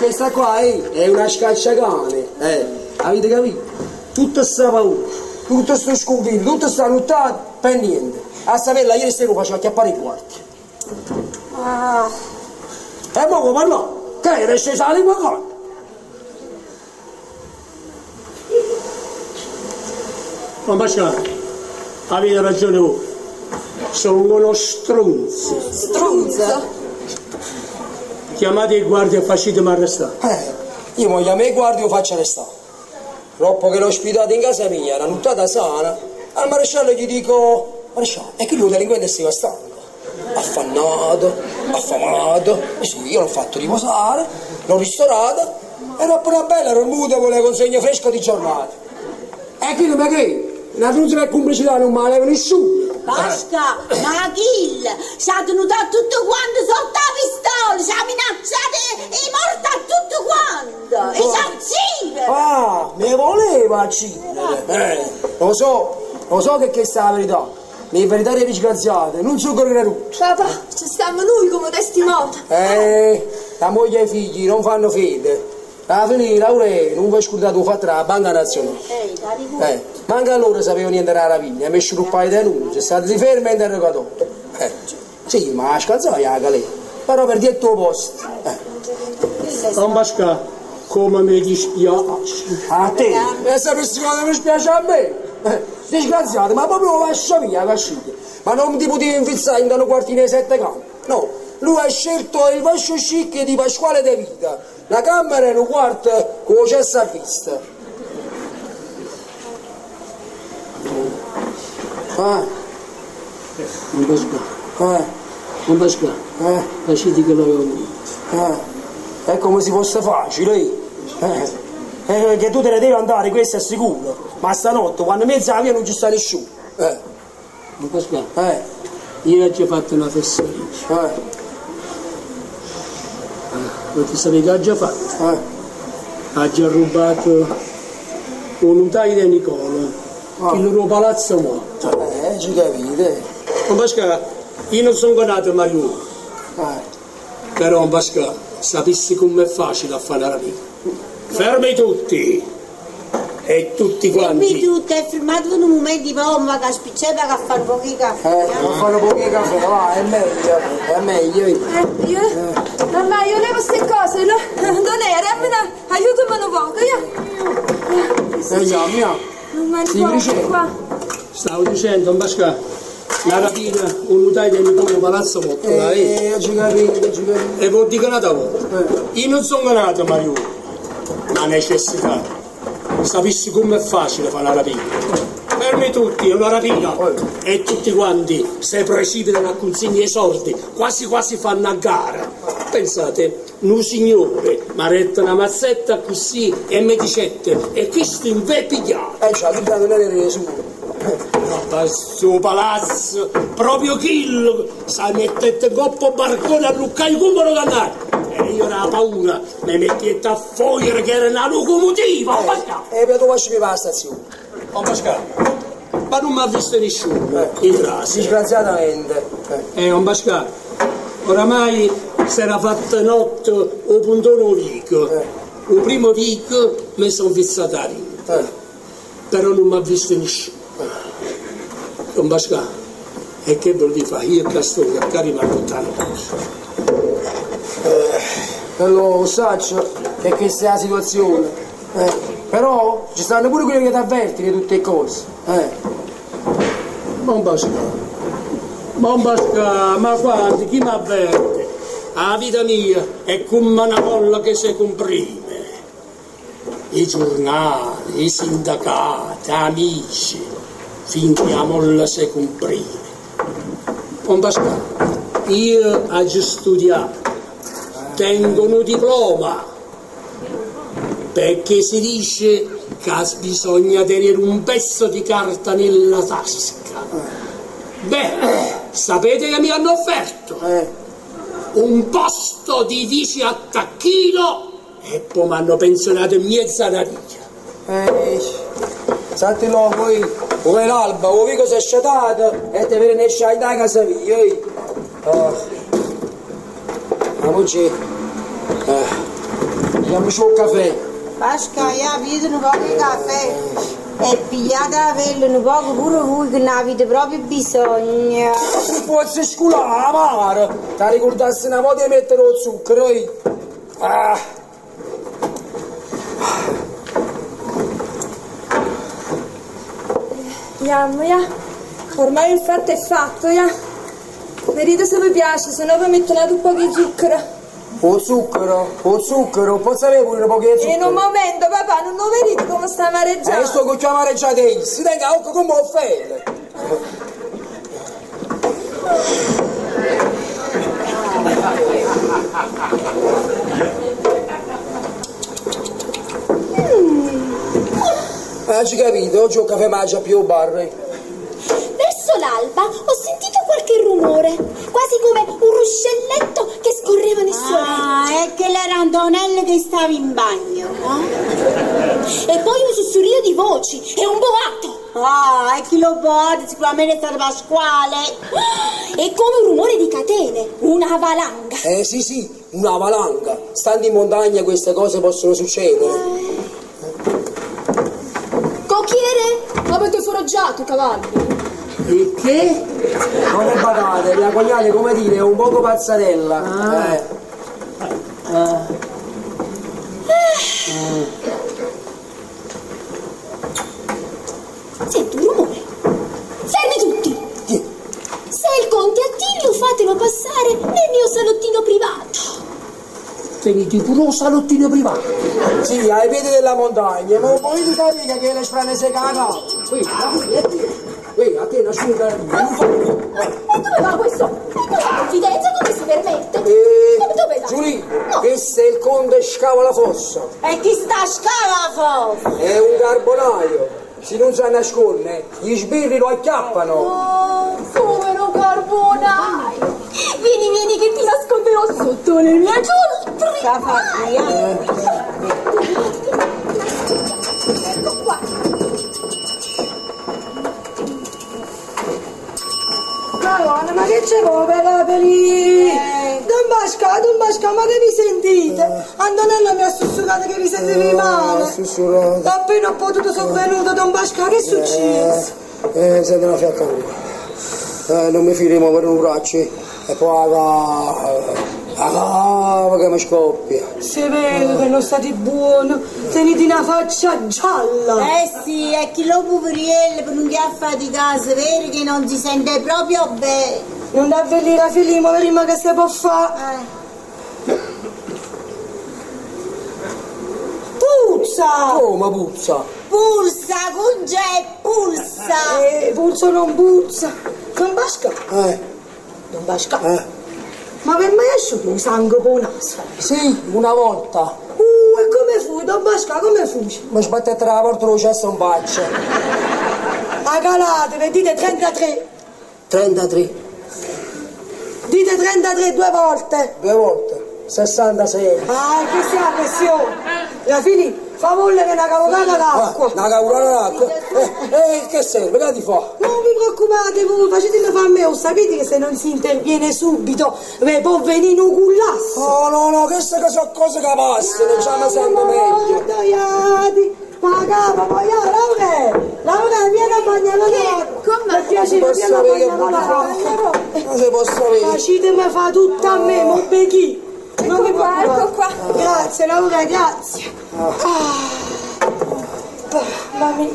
Questa qua eh, è una scacciacane, eh, avete capito? Tutta sta paura, tutto sto sconfitto, tutta sta nottata, per niente. A sapella ieri sera lo faceva chiappare i quarti. Ah, E mo come no? Che era scesa la lingua con? Ma Pasquale, avete ragione voi. Sono uno stronzo. struzzo. Chiamate i guardie e facetemi arrestare. Eh, io voglio a me guardi lo faccio restare. Troppo che l'ho ospitato in casa mia, una nottata sana. Al maresciallo gli dico, maresciallo, è che lui delinquente si va stanco. Affannato, affamato. E sì, io l'ho fatto riposare, l'ho ristorata, era pure bella, ero muta con le consegne fresche di giornata. E qui non mi credi? Una truzza per complicità non mi leva nessuno. Pasca, ma Gil, si è tenuto a tutto quanto sotto la pistola, si è minacciato e morta a tutto quanto, e si uccide. Ah, mi voleva uccidere. Eh, lo so, lo so che questa è la verità. Le verità disgraziate, non so correre tutto. Papà, ci stiamo noi come testimoni. Eh, la moglie e i figli non fanno fede. Alla fine Laure non vuoi scordare tu fatto la banca nazionale. Ehi, Eh, manca loro sapevano niente della rapina, mi sciruppare di denunce, stati fermi e interrogatorio. Eh, sì, ma la scalzaia la galera. Però per dietro posto. Eh. Non Pasquale, come mi dispiace. A te? Questa persona mi spiace a me. Eh, disgraziato, ma proprio lascia via, cascite. Ma non ti potevi infizzare in un quartiere di sette camere. No, lui ha scelto il vascio chic di Pasquale De Vita. La camera è un quarto con lo cesso a vista. Ah, Non Pasquale, eh, non Pasquale, eh, lasciati che l'avevo detto. eh. È come se fosse facile. Eh. Eh, che tu te ne devi andare, questo è sicuro. Ma stanotte, quando mezza la via non ci sta nessuno. Eh, Non Pasquale, eh, io ho già fatto una fesseria. eh, Non ti sapevi che ha già fatto? eh. Ha già rubato un notaio di Nicola, Ah. il loro palazzo morto. Eh, ci capite? Non Pasquale, io non sono nato mai io, Eh. però Pasquale, sapessi com'è facile a fare la vita. Fermi tutti! E tutti quanti! tutto è firmato in un momento di pompa che spiccetta che fa pochi caffè. Eh, non fanno pochi caffè, va, è meglio, è meglio. Eh, io, mamma, io levo queste cose, no? Non è, Remina, aiutami un poco, io. E io, mia, Non poco dicevo. qua. Stavo dicendo, Pasquale, la rapina, un notaio di Nicola palazzo morto, la vedi? eh, ci capite, ci capite. E vuol dire una volta. Io non sono nato Mario, ma necessità. Sapessi com'è facile fare la rapina. Fermi tutti, è una rapina. E tutti quanti se precipitano a consegnare i soldi, quasi quasi fanno a gara. Pensate, un signore mi ha retto una mazzetta così e mi dicette, e questo in ve pigliato. Eh, che non è nessuno. Questo palazzo, proprio kill, sai mettete coppo barcone a luccare come lo cantare. E io era paura, mi mettete a fuori che era una locomotiva. Pascal, E per tu lasci la stazione. oh, Pascal, ma non mi ha visto nessuno, i frasi. Disgraziatamente. Eh. Eh, Pascal, oramai si era fatta notte o puntono vico. Il primo vico mi sono rinda, Eh. però non mi ha visto nessuno. E vuol dire fare? Io che sto a carina lontano. Eh, lo saccio che questa è la situazione. Eh, però ci stanno pure quelli che ti avvertono di tutte le cose. Eh. Non basta. Non basta, ma guardi, chi mi avverte? La vita mia è come una colla che si comprime. I giornali, i sindacati, amici, finché la molla si comprime. Non basta. Io ho studiato, tengo un diploma, perché si dice che bisogna tenere un pezzo di carta nella tasca. Beh, sapete che mi hanno offerto? Un posto di vice attacchino e poi mi hanno pensionato in mezza narica. Eh, senti no, poi come l'alba, o vi cosa è sciatato e te viene esce da casa mia. eh. Ah. Andiamoci. Eh. Andiamoci un caffè. Pasca, io vedo un po' di caffè e pigliate la pelle un po' pure voi che ne avete proprio bisogno. Non può essere sculare, amare. Ti ricordassi una volta di mettere lo zucchero, eh? Ah. Andiamo, ya. Ormai il fatto è fatto, ya. Vedete se vi piace, se no vi mettere un po' di zucchero. O zucchero, o zucchero, sapere pure un po' di zucchero. In un momento, papà, non lo vedete come sta Eh, amareggiando? sto con chiamare già te, si tenga occhio come offende. Hai capito? Oggi ho caffè mangia più barre. Verso l'alba ho sentito qualche rumore, quasi come un ruscelletto che scorreva nel suo Ah, è che era Antonello che stava in bagno, no? E poi un sussurrio di voci e un boato. Ah, e chi lo può? Sicuramente è stato Pasquale. E come un rumore di catene, una valanga. Eh sì sì, una valanga. Stando in montagna queste cose possono succedere. Cocchiere, avete foraggiato cavalli? E che? Non è badate, mia cognata come dire, è un poco pazzarella. Eh. Sento un rumore. Fermi tutti! Se il conte Attilio fatelo passare nel mio salottino privato. Teniti pure un salottino privato. Sì, ai piedi della montagna, ma un po' di capire che le strane si cagano. Qui, qui, a te nasconda. E dove va questo? E questa confidenza dove si permette? Eh, Come dove va? Giulì, questo è il conte Scava Fossa. E chi sta a scava fossa? È un carbonaio. Se non sa nascondere, gli sbirri lo acchiappano. Oh, povero carbonaio! Vieni, vieni che ti nasconderò sotto le mie! Sta fatria. Ecco qua! Madonna, ma che c'è per lì? Don Basca, Don Basca, ma che vi sentite? Antonello mi ha sussurrato che vi sentivi male. Sussurrato. Appena ho potuto sono venuto, Don Basca, che è successo? Eh, siete una fiacca. Eh, non mi di muovere un braccio e poi la cava che mi scoppia. Si vede che non state buono, tenete una faccia gialla. Eh sì, è che lo poveriello per un chiaffa di casa, vero che non si sente proprio bene. Non da avvenire a Filimo, prima che si può fare. Puzza! Come puzza? Pulsa, cugè, pulsa. Eh, puzza non puzza. Don Basca, Eh, Don Basca, eh. ma vi è mai asciutto un sangue per un naso? Sì, una volta. Uh, e come fu, Don Basca, come fu? Mi sbattete la porta lo cesso un bacio. A calate, dite 33. 33. Dite 33 due volte. Due volte. 66. Ah, che sia la pressione. La fa vollere una cavolata d'acqua. Ah, una cavolata d'acqua. Eh, eh, che serve? Che ti fa? Non vi preoccupate voi, facetemi fare a me, o sapete che se non si interviene subito, ve può venire un cullasso. No, no, no, queste che sono cose che passano, già mi sento meglio. Doiati, Pagava, poi io, Laura, Laura, vieni a bagnare l'acqua. Per piacere, Posso vieni a bagnare l'acqua. Non si posso avere. Facite mi fa tutto a me, mo beghi. Non mi qua, ecco qua. Grazie, Laura, grazie. Ah. Mamma mia.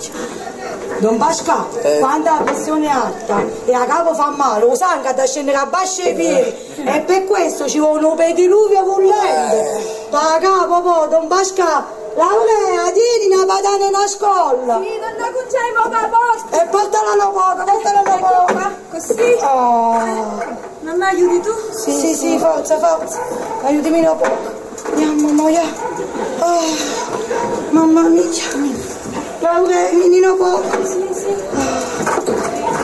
Don Pasqua, quando la pressione è alta e a capo fa male, lo sangue da scendere a basso ai piedi e per questo ci vuole un pediluvio volente. Da capo poi, Don Pasqua, Laurea, tieni una patana in scuola Sì, non la cuciamo la porta. e portala una poco, portala una poco. Così. Oh. Non mi aiuti tu? Sì, sì, sì, forza, forza. Aiutami un po'. Andiamo, moia. Ah, mamma mia. Laura, vieni un po'. Sì, sì.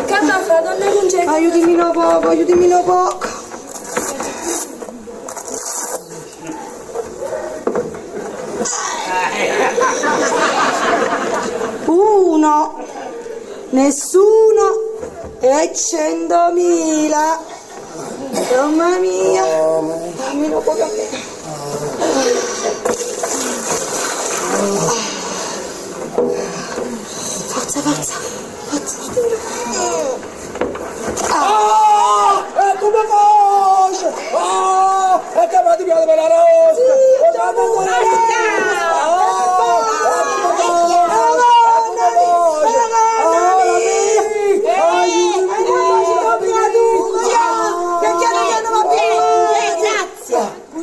Calma, fra, donna Concetta. Aiutami un poco, aiutami un poco. Uno, nessuno e centomila. Mamma mia. Dammi un po' a me. Forza, forza. Ah! E come faccio? Ah! E che mi piace per la rossa! Ho dato una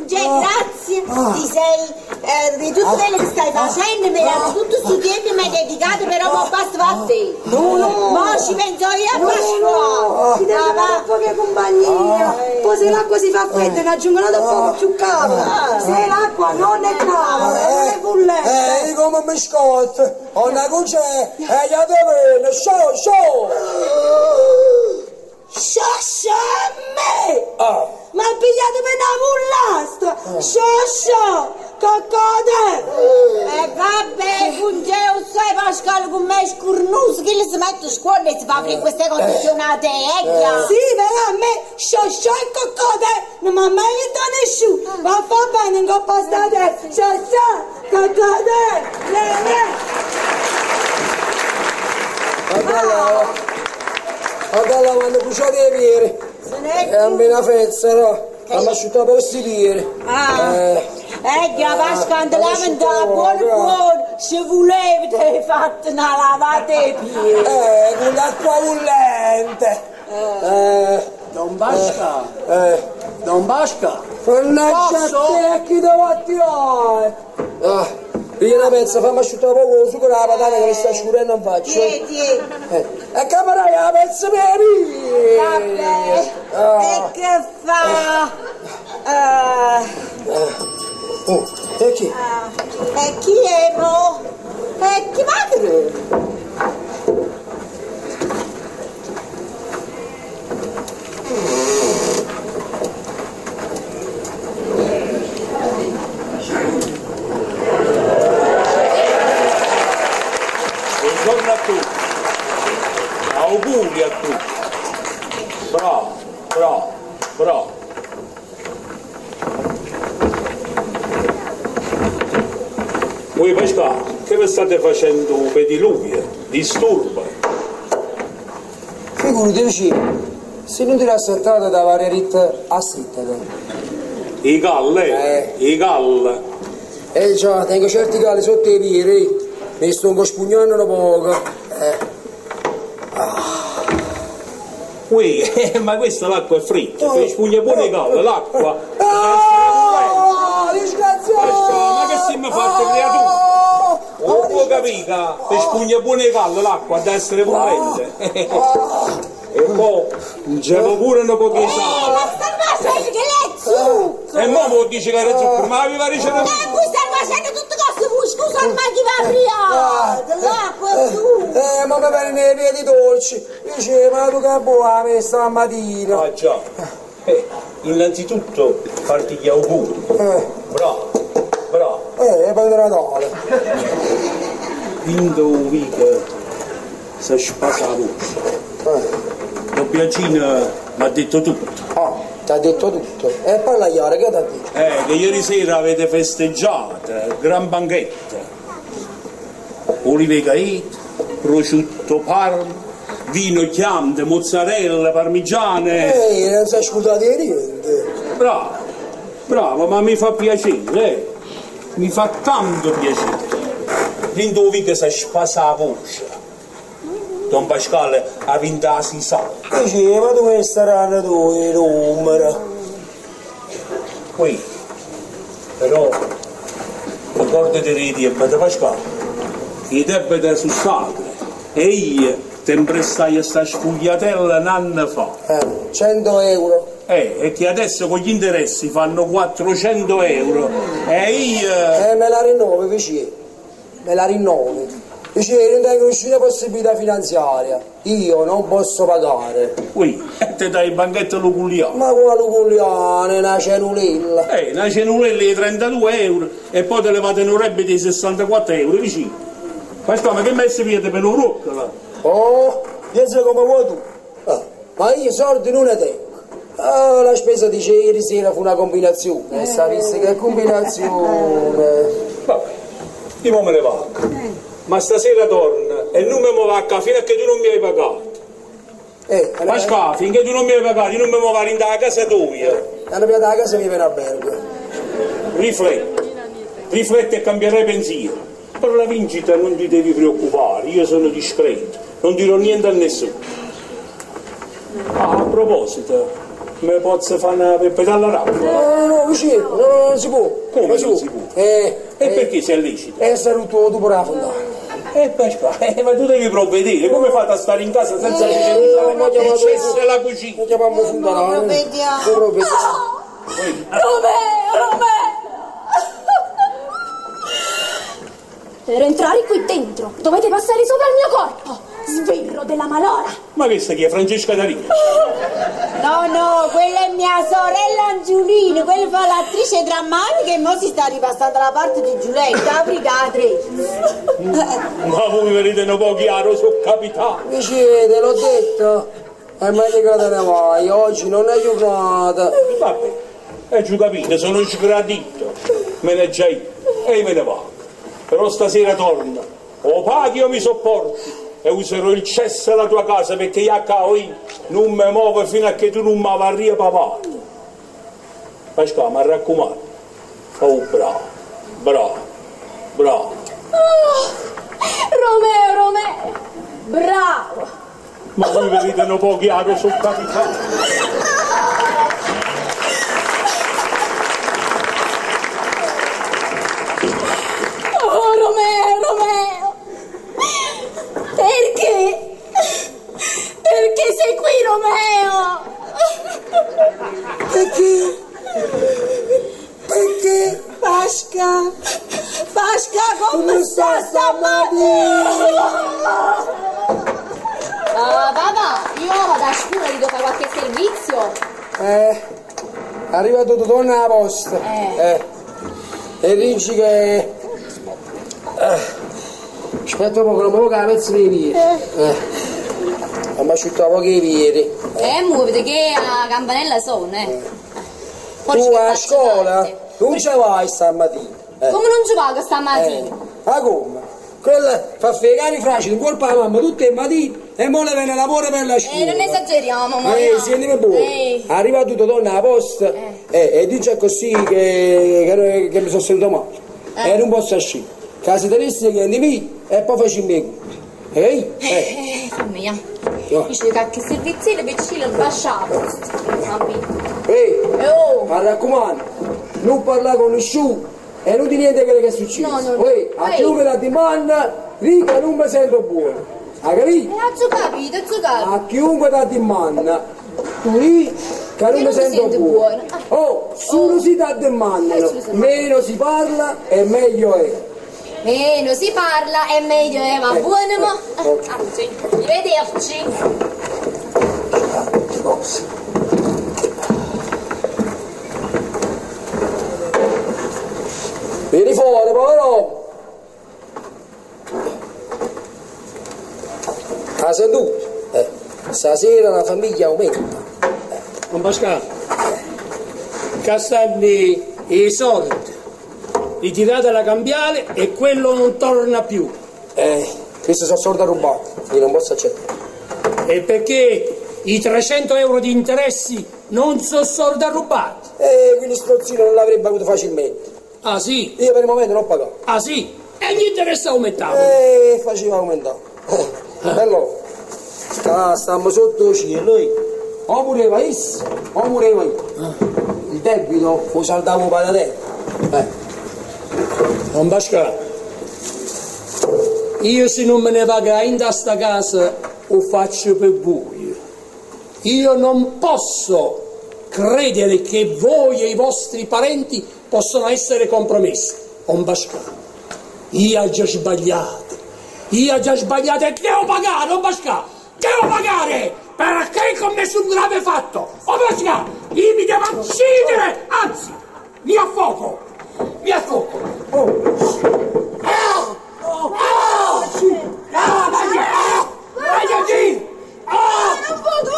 Grazie, ti sei eh, di tutto quello che stai facendo, mi hai tutto questo tempo mi hai dedicato, però mo basta a te. No, no. Mo ci penso io a Pasqua. Ti devo dare poca compagnia. Poi se l'acqua si fa fredda ne aggiungono un po' più cava. Se l'acqua non è cava, non è bollente. Eh, come mi scotto! Ho una cuccia e gli adovene! Show, show! Sciasciamme! Ah! Ma pigliate per una mullastra! Sciascia! Coccode! E vabbè, Fungeo, sai Pasquale con me scurnuso che le si mette a scuola e si fa aprire queste condizionate, eh? chiaro? Sì, a me sciascia e coccode non mi ha mai detto nessuno! Ma fa bene in coppa state! Sciascia! Coccode! Le, le! Guarda Guarda quando cuciate i piedi! E a me una fezza, no? Ma mi asciutta per piedi! Ah. Eh, Eh, Eh, la mentava stare, buono guarda. buono, se volevi te hai fatto una lavata ai piedi. eh, con l'acqua bollente! Eh, Non basta, eh, non basta. mannaggia a Posso? te, chi davanti hai? Ah, piglia una pezza, fammi asciuttare un po' con della patata che mi sta scurendo non faccio. Tieni, tieni. Eh, e camerai la pezza per i! Vabbè, Ah. e che fa? Ah, Oh, e chi? ah, e chi è mo? E chi madre? Buongiorno a tutti. Auguri a tutti. Bravo, bravo, bravo. Voi Pasqua, che vi state facendo per diluvio? Disturba? Figurati vicino, se non ti l'ha aspettato da varie ritte a. I galle? I galle? Eh già, tengo certi galli sotto i piedi, mi sto spugnando un poco. Eh, Ui, eh, ma questa l'acqua è fritta, oh, spugna pure i galle, l'acqua. Oh, mi fate creatura? Non può capire, per spugna pure i galle l'acqua deve essere bollente. E poi, c'è pure un po' di sale. Ma stai facendo che lei su? E mo mo dice che era zucchero, ma aveva ricevuto... Eh, voi stai facendo tutte cose voi, scusa, ma chi va a? L'acqua su! Eh, ma mi viene nei piedi dolci. Dice, ma tu che buona me stamattina. Ah già. Eh, innanzitutto farti gli auguri. Eh, Bravo, eh, poi Natale. Quando vite si spasa la voce. Eh, Doppiacina mi ha detto tutto. ah, ti ha detto tutto. E parla chiaro, che ti ha detto? Eh, che ieri sera avete festeggiato, gran banchetta. olive caete, prosciutto parma, vino chiante, mozzarella, parmigiane. Ehi, non si è ascoltato niente. Bravo, bravo, ma mi fa piacere, eh. Mi fa tanto piacere. Che si spasa la voce. Don Pasquale ha vinto la si sa. Dice, ma dove staranno tu i numeri? Qui, però, ricordati di dire, Don Pasquale, i debiti sono sacri. E io ti imprestai questa sfogliatella un anno fa. Eh, 100 euro. Eh, e che adesso con gli interessi fanno 400 euro. E io... Eh, me la rinnovi, vicino. Me la rinnovi. Dice, non tengo nessuna possibilità finanziaria. Io non posso pagare. Qui, e te dai il banchetto luculiano. Ma quale cugliane, una cenulilla. Eh, una cenulella di 32 euro e poi te levate un rebbito di 64 euro vicino. Questo ma che messi via per un rocco là? Oh, pensa come vuoi tu. Ah, ma io soldi non ne tengo. Ah, la spesa dice ieri sera fu una combinazione. E sapessi che combinazione. Vabbè, io me ne vado. Ma stasera torna e non mi muovo a casa fino a che tu non mi hai pagato. Eh, Pasqua, finché tu non mi hai pagato, io non mi muovo in da casa tua. Hanno piato la casa mi viene a albergo. Rifletti, rifletti e cambierai pensiero. Per la vincita non ti devi preoccupare, io sono discreto, non dirò niente a nessuno. Ah, a proposito, mi posso fare una peppetta alla rabbia? No, no, vicino, no, non si può. Come non si può? Eh, E eh, perché sei lecito? è saluto tu pure la fondata. Eh, eh, ma tu devi provvedere, come fate a stare in casa senza Eh, licenziare? ma Cessa la cucina. Lo chiamiamo fondata. vediamo. Tu provvedi. Romeo, Romeo! Per entrare qui dentro dovete passare sopra il mio corpo, sbirro della malora. Ma che sta chi è Francesca Darini? No, no, quella è mia sorella Angiolina, quella fa l'attrice drammatica e mo si sta ripassando la parte di Giulietta, apricate. Ma voi vedete un po' chiaro, sono capitato. Vicino, te l'ho detto. È meglio che te ne vai, oggi non è giornata. Vabbè, e giù capite, sono sgradito. Me ne già io e me ne vado. Però stasera torno. O paghi o mi sopporti. E userò il cesso alla tua casa perché io cao io non mi muovo fino a che tu non mi varria papà. Pasqua, mi raccomando. Oh, bravo, bravo, bravo. Romeo, Romeo, bravo. Ma voi vedete un po' chiaro, sono capitato. Oh, Romeo, Romeo. Perché? Perché sei qui, Romeo? Perché? Perché? Pasca, Pasca, come sta sta? Ah, papà, io vado a scuola, ti devo fare qualche servizio. Eh, è arrivato tutto alla posta. Eh. E dici che... Eh, aspetta un po', che non mi pezzo di piedi. Eh. Ma asciutta poco i piedi. Eh, muovete che la campanella suona, eh. Tu a scuola tardi. non ci vai stamattina. Eh. Come non ci pago stamattina? Ma come? Quella fa fregare i fragili, un colpo alla mamma tutte le mattine e mo le viene lavoro per la scuola. Eh, non esageriamo, ma Eh, no. siete buono. Eh. Arriva tutto donna alla posta eh, e dice così che, che, che mi sono sentito male. E non posso uscire. Che se tenesse che di me e poi facciamo i conti. Ehi? Eh. Eh, fammi, eh. No. Dice che servizio vicino al basciato. Ehi, Eh, oh. ma raccomando, non parlare con nessuno e non di niente quello che è successo. No, no, no. A Ehi. chiunque la dimanda, dica non mi sento buono. Hai capito? Eh, ho capito, ho capito. A chiunque la dimanda, tu dici che non Io mi non sento buono. Ah. Oh, solo si dà Eh, scusa. meno si parla e meglio è. Meno si parla e meglio è, ma buono mo. Anzi, arrivederci. Vieni fuori, povero! Ha sentito? Eh, stasera la famiglia aumenta. Non Pasquale, Castelli i soldi, ritirate la cambiale e quello non torna più. Eh, questi sono soldi rubati, io non posso accettare. E perché i 300 euro di interessi non sono soldi rubati? Eh, quindi strozzino non l'avrebbe avuto facilmente. Ah sì? Io per il momento non ho pagato. Ah sì? E gli interessi aumentavano? Eh, faceva aumentare. Eh, bello. Sta, stiamo sotto cielo, noi. O mureva essa, o mureva io. Il debito lo saltavo per la terra. Eh. Non Pasquale, io se non me ne vado in da sta casa lo faccio per voi. Io non posso credere che voi e i vostri parenti possono essere compromessi. Non Pasquale, io ho già sbagliato. Io ho già sbagliato e devo pagare, non Pasquale. Devo pagare perché hai commesso un grave fatto. Oh Pasquale, io mi devo uccidere, anzi, mi affoco. Mi affoco. Ah! Oh! Ah! Ah, vai via! Ah! Vai via qui! Ah!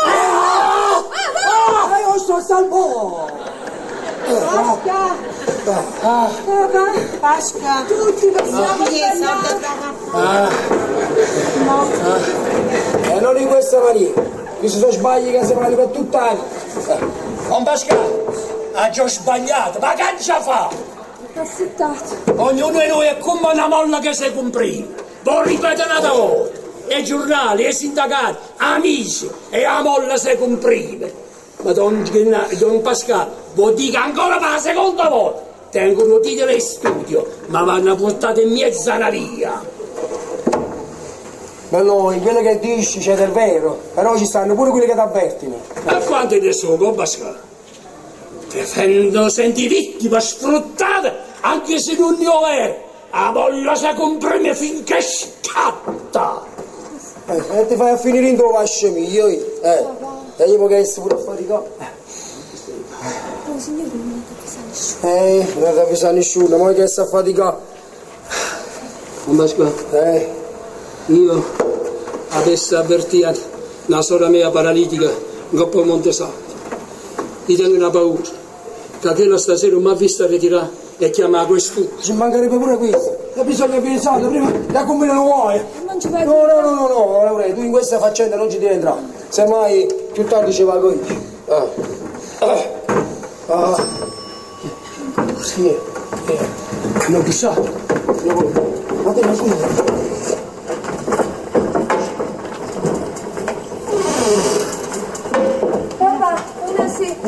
Ah! Ah! Ah, io sto salvo! Pasca! Papà, Pasca! Tutti possiamo E non in questa maniera. Questi sono sbagli che si fanno per tutt'anni. Non Pasquale, ha già sbagliato, ma che già fa? Ognuno di noi è come una molla che si comprime. Lo ripeto una volta. E i giornali, e i sindacati, amici, e la molla si comprime. Ma Don, Don Pasquale, vi dico ancora per la seconda volta. Tengono titolo in studio, ma vanno portate in mezzo alla via. Ma noi, quello che dici c'è del vero, però ci stanno pure quelli che ti avvertino. A quante ne sono, Pasquale? Difendo senti vittima sfruttata, anche se non ne ho è. La molla si comprime finché scatta. Eh, e ti fai a finire in tuo vascio mio, io. Eh, e io che essere pure a faticare. Eh, non ti avvisa nessuno, ma che sta a faticare. Non Pasquale, Eh, io adesso avvertito una sorella mia paralitica in Coppa Montesalvo. Gli tengo una paura, quella stasera non mi ha visto ritirare e chiama questo. ci mancherebbe pure questo. E bisogna pensare prima da come lo vuoi. Non ci No, no, no, no, no, Laurel, tu in questa faccenda non ci devi entrare. Semmai più tardi ci vado io. Ah. Ah. Ah. Sì, eh. Non chissà. Ma te ne fai? Papà,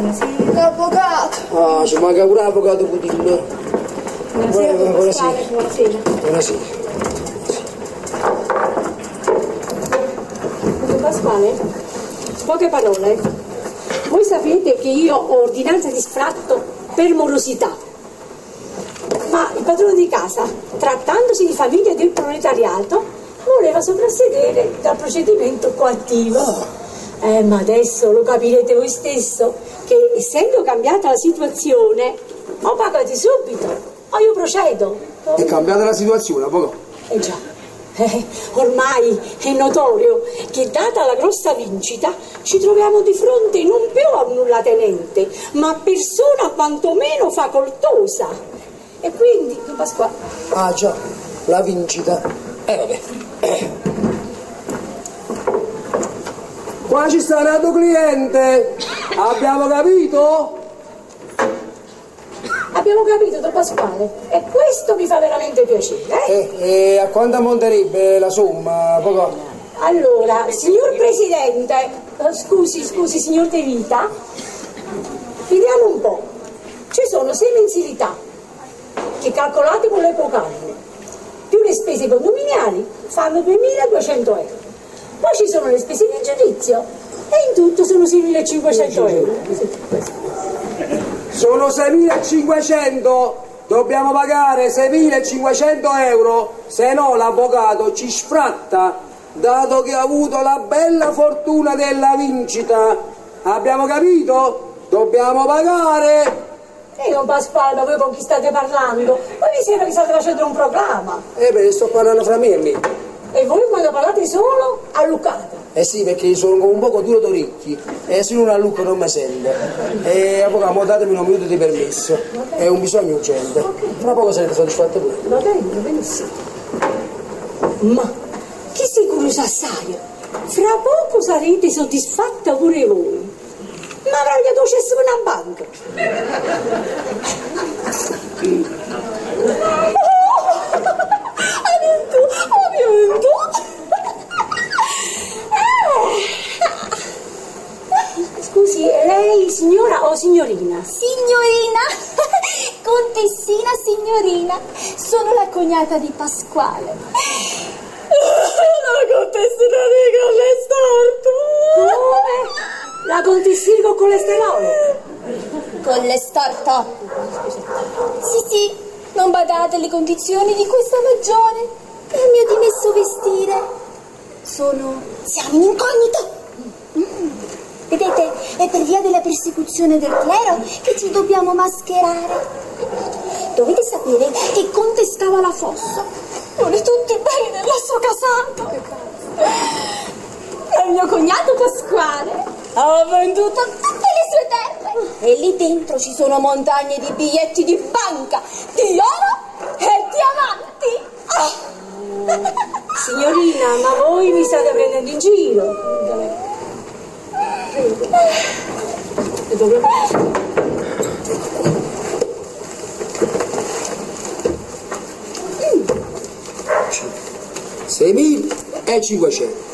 buonasera. L'avvocato. Ah, ci manca pure l'avvocato Putin. Buonasera, Buonasera. Pasquale, buonasera. Buonasera. Don Pasquale, poche parole. Voi sapete che io ho ordinanza di sfratto per morosità. Ma il padrone di casa, trattandosi di famiglia del proletariato, voleva soprassedere dal procedimento coattivo. Eh, ma adesso lo capirete voi stesso che essendo cambiata la situazione, o pagate subito, o io procedo. È cambiata la situazione, avvocato. Eh già, eh, ormai è notorio che data la grossa vincita ci troviamo di fronte non più a un nullatenente, ma a persona quantomeno facoltosa. E quindi, Don Pasquale, Ah già, la vincita. Eh vabbè. Eh. Qua ci sta un altro cliente. Abbiamo capito? abbiamo capito, Don Pasquale, e questo mi fa veramente piacere. eh? E, e a quanto ammonterebbe la somma, avvocato? Allora, signor Presidente, eh, scusi, scusi, signor De Vita, vediamo un po'. Ci sono sei mensilità che calcolate con l'epoca anno, più le spese condominiali fanno 2.200 euro. Poi ci sono le spese di giudizio e in tutto sono 6.500 euro. Sono 6.500, dobbiamo pagare 6.500 euro, se no l'avvocato ci sfratta, dato che ha avuto la bella fortuna della vincita. Abbiamo capito? Dobbiamo pagare. E non Pasquale, ma voi con chi state parlando? Poi mi sembra che state facendo un programma. Eh beh, sto parlando fra me e me. E voi quando parlate solo, allucate. Eh sì, perché sono un poco duro d'orecchi e se non allucco non mi sente. E avvocato, datemi un minuto di permesso. È un bisogno urgente. Tra poco sarete soddisfatti pure. Va bene, benissimo. Ma chi si curiosa assai? Fra poco sarete soddisfatta pure voi. Ma avrà tu cesso una banca. Ha vinto, ha vinto. Eh. Scusi, lei signora o signorina? Signorina, contessina signorina, sono la cognata di Pasquale. La contessina di colesterolo. Come? La contessina con colesterolo? Con le storto. Sì, sì, non badate alle condizioni di questa magione e il mio dimesso vestire. Sono... siamo in incognito. Mm. Vedete, è per via della persecuzione del clero che ci dobbiamo mascherare. Dovete sapere che Conte stava alla fossa. Vuole tutti i beni del nostro casato. E il mio cognato Pasquale ha venduto tutte le sue terre. E lì dentro ci sono montagne di biglietti di banca, di oro e diamanti. Ah! Signorina, ma voi mi state prendendo in giro. E dove- 6.500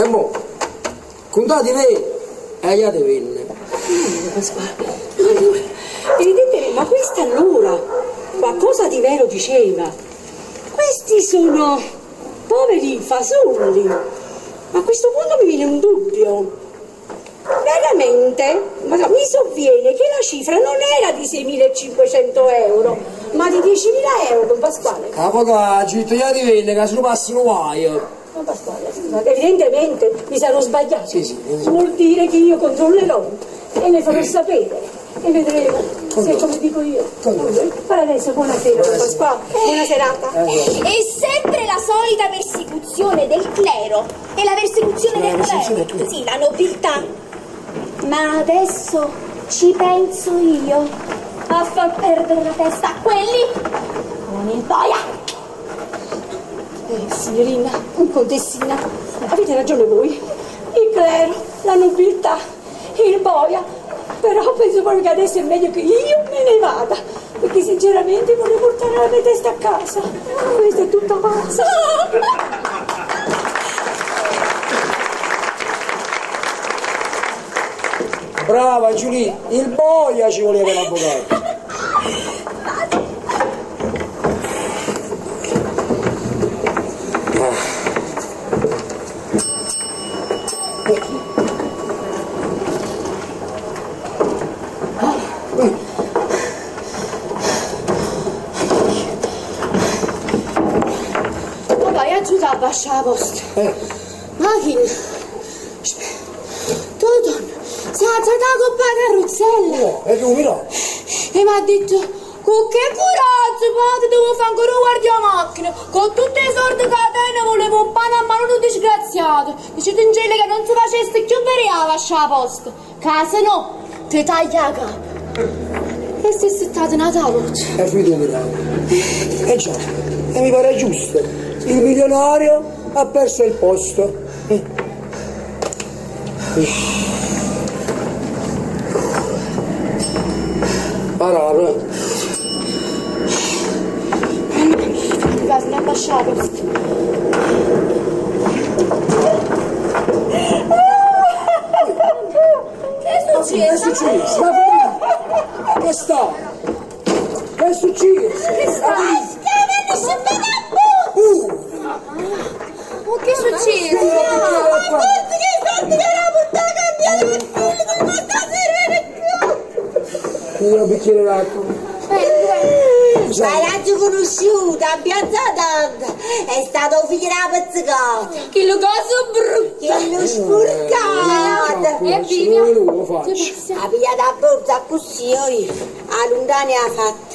e mo contate lei e gli te venne Allora, vedete, ma questa allora qualcosa di vero diceva. Questi sono poveri fasulli. Ma a questo punto mi viene un dubbio. Veramente, ma mi sovviene che la cifra non era di 6.500 euro, ma di 10.000 euro, Pasquale. avvocato gli te venne che se lo passano guaio Ma Pasquale, scusate, evidentemente mi sarò sbagliato. Sì, sì, sì. Vuol dire che io controllerò e le farò sapere. E vedremo se come dico io. Per adesso buonasera, don Pasquale. Buona serata. È sempre la solita persecuzione del clero e la persecuzione del clero. Sì, la nobiltà. Ma adesso ci penso io a far perdere la testa a quelli con il boia. Eh, signorina, contessina, avete ragione voi. Il clero, la nobiltà, il boia. Però penso proprio che adesso è meglio che io me ne vada. Perché sinceramente vorrei portare la mia testa a casa. Questa è tutta pazza. brava Giulia il boia ci voleva l'avvocato Vabbè, aiuta a abbasciare la posta. Ma chi? Toto, si è alzata la coppa a carrozzella. e tu mirò E mi ha detto, con che coraggio, padre, devo fare ancora un guardiamacchina. Con tutti i soldi che tenne volevo un pane a mano di disgraziato. Dice Angela che non si facesse più bere a la posta. Casa no, ti taglia la capa. E sei stata una voce. e figlio mirò e già e mi pare giusto il milionario ha perso il posto Eh. Parare. Guys, mi ha abbasciato la posta. Che è Che è successo? successo? La famiglia! Che sta? Che è successo? Che sta? Io bicchiere d'acqua. Ma l'hai conosciuta a Piazza Danda, è stato figlio della pizzicato, Che lo coso brutto! che lo spurcato. E faccio. Ha pigliato la borsa così a lontani ha fatta.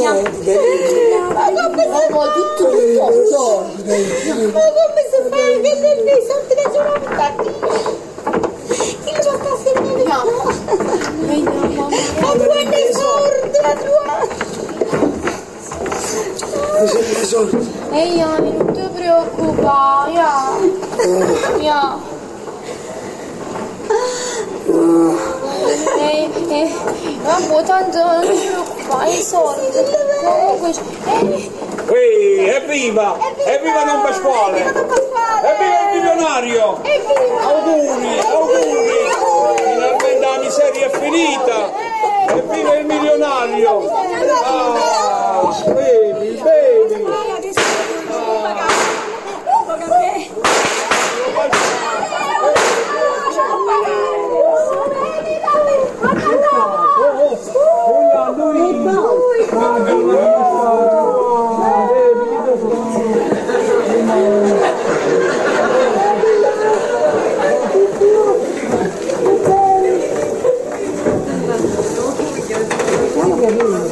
그냥 막 앞에서 뒤틀 수 없어 막 앞에서 빨갛는데 손들어 주라니까 Ey yani no te preocupa, ya. Ya. Ey, ey, 난 못한 전 싫고. I soldi. Comunque, eh, Ehi, evviva! Evviva Don Pasquale! Evviva il milionario! Auguri, auguri! Finalmente la miseria è finita! Evviva il milionario! Ah, bevi, bevi!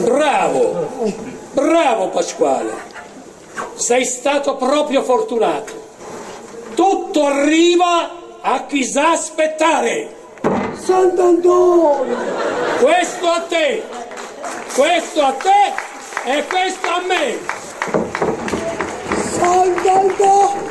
Bravo, bravo Pasquale, sei stato proprio fortunato. Tutto arriva a chi sa aspettare. Sant'Antonio! Questo a te, questo a te e questo a me. Sant'Antonio!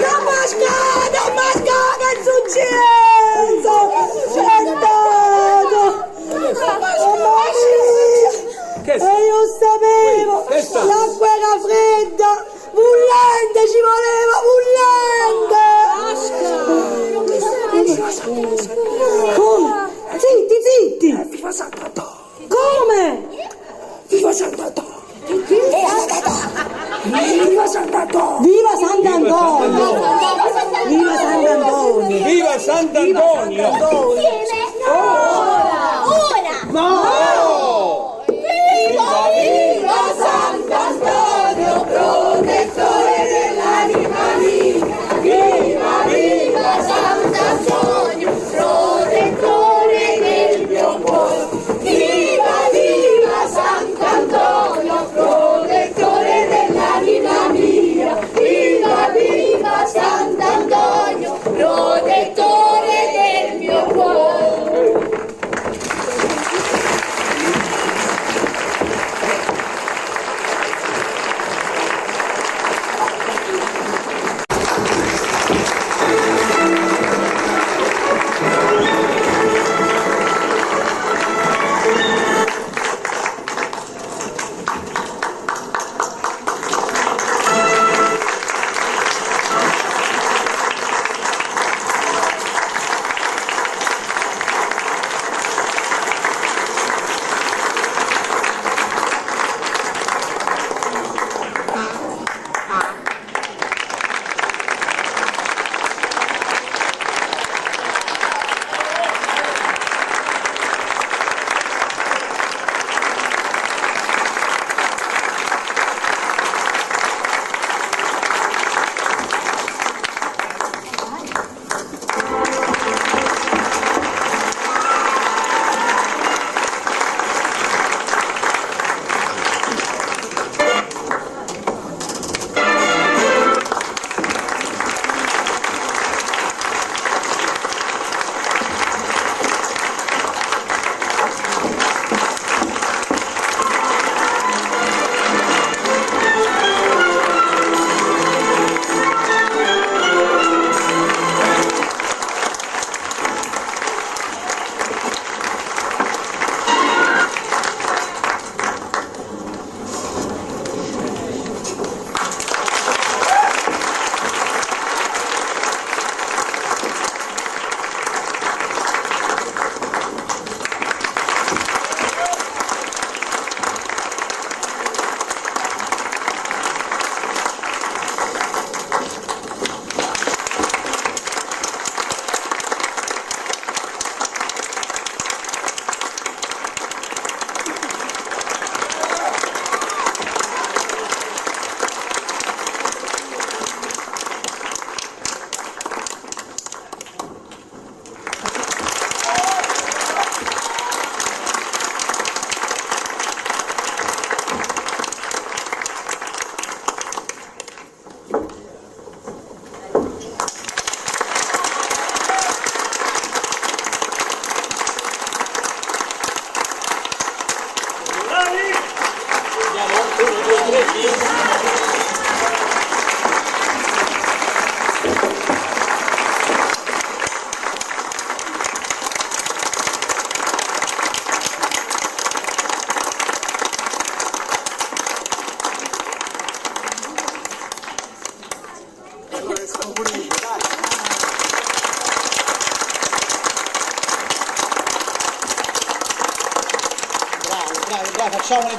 La mascata, la mascata, è successo! C'è andato! Che E io sapevo! Sta? L'acqua era fredda! Bullente, ci voleva bullente! Come? Zitti, zitti! Viva Sant'Antonio! Come? Viva Sant'Antonio! Viva Sant'Antonio! Viva Sant'Antonio! Viva Sant'Antonio! Viva Sant'Antonio! ora! Ora! No!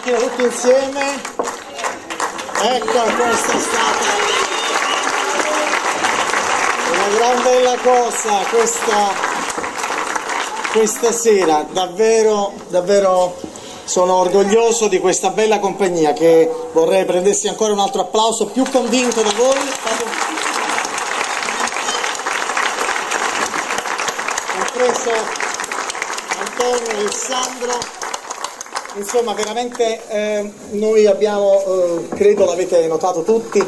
Tiro tutti insieme. Ecco, questa è stata una gran bella cosa questa, questa sera. Davvero, davvero sono orgoglioso di questa bella compagnia che vorrei prendessi ancora un altro applauso più convinto da voi. Insomma, veramente eh, noi abbiamo, eh, credo l'avete notato tutti,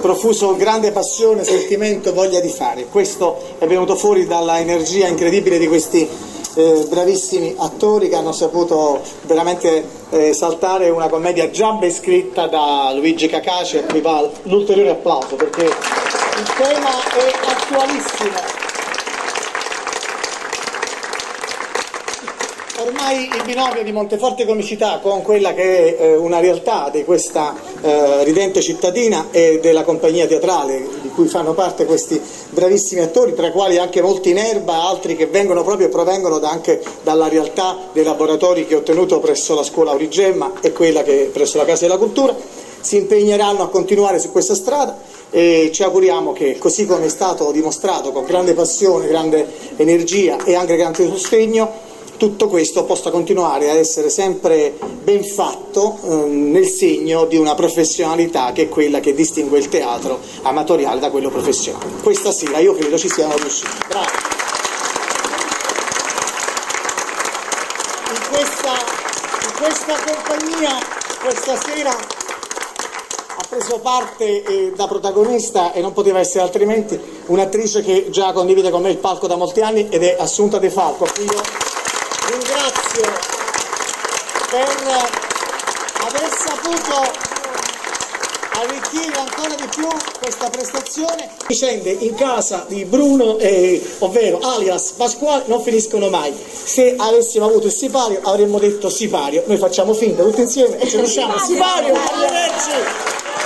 profuso grande passione, sentimento, voglia di fare. Questo è venuto fuori dalla energia incredibile di questi eh, bravissimi attori che hanno saputo veramente eh, saltare una commedia già ben scritta da Luigi Cacace, mi va l'ulteriore applauso perché il tema è attualissimo. Ormai il binomio di Monteforte Comicità con quella che è eh, una realtà di questa eh, ridente cittadina e della compagnia teatrale di cui fanno parte questi bravissimi attori, tra i quali anche molti in erba, altri che vengono proprio e provengono da- anche dalla realtà dei laboratori che ho ottenuto presso la scuola Aurigemma e quella che presso la Casa della Cultura, si impegneranno a continuare su questa strada e ci auguriamo che così come è stato dimostrato con grande passione, grande energia e anche grande sostegno, tutto questo possa continuare a essere sempre ben fatto ehm, nel segno di una professionalità che è quella che distingue il teatro amatoriale da quello professionale. Questa sera io credo ci siamo riusciti. Bravi. In questa, in questa compagnia questa sera ha preso parte eh, da protagonista e non poteva essere altrimenti un'attrice che già condivide con me il palco da molti anni ed è Assunta De Falco, ringrazio per aver saputo arricchire ancora di più questa prestazione. Vicende in casa di Bruno, eh, ovvero alias Pasquale, non finiscono mai. Se avessimo avuto il sipario avremmo detto sipario, noi facciamo finta tutti insieme e ce ne usciamo. Sipario, arrivederci!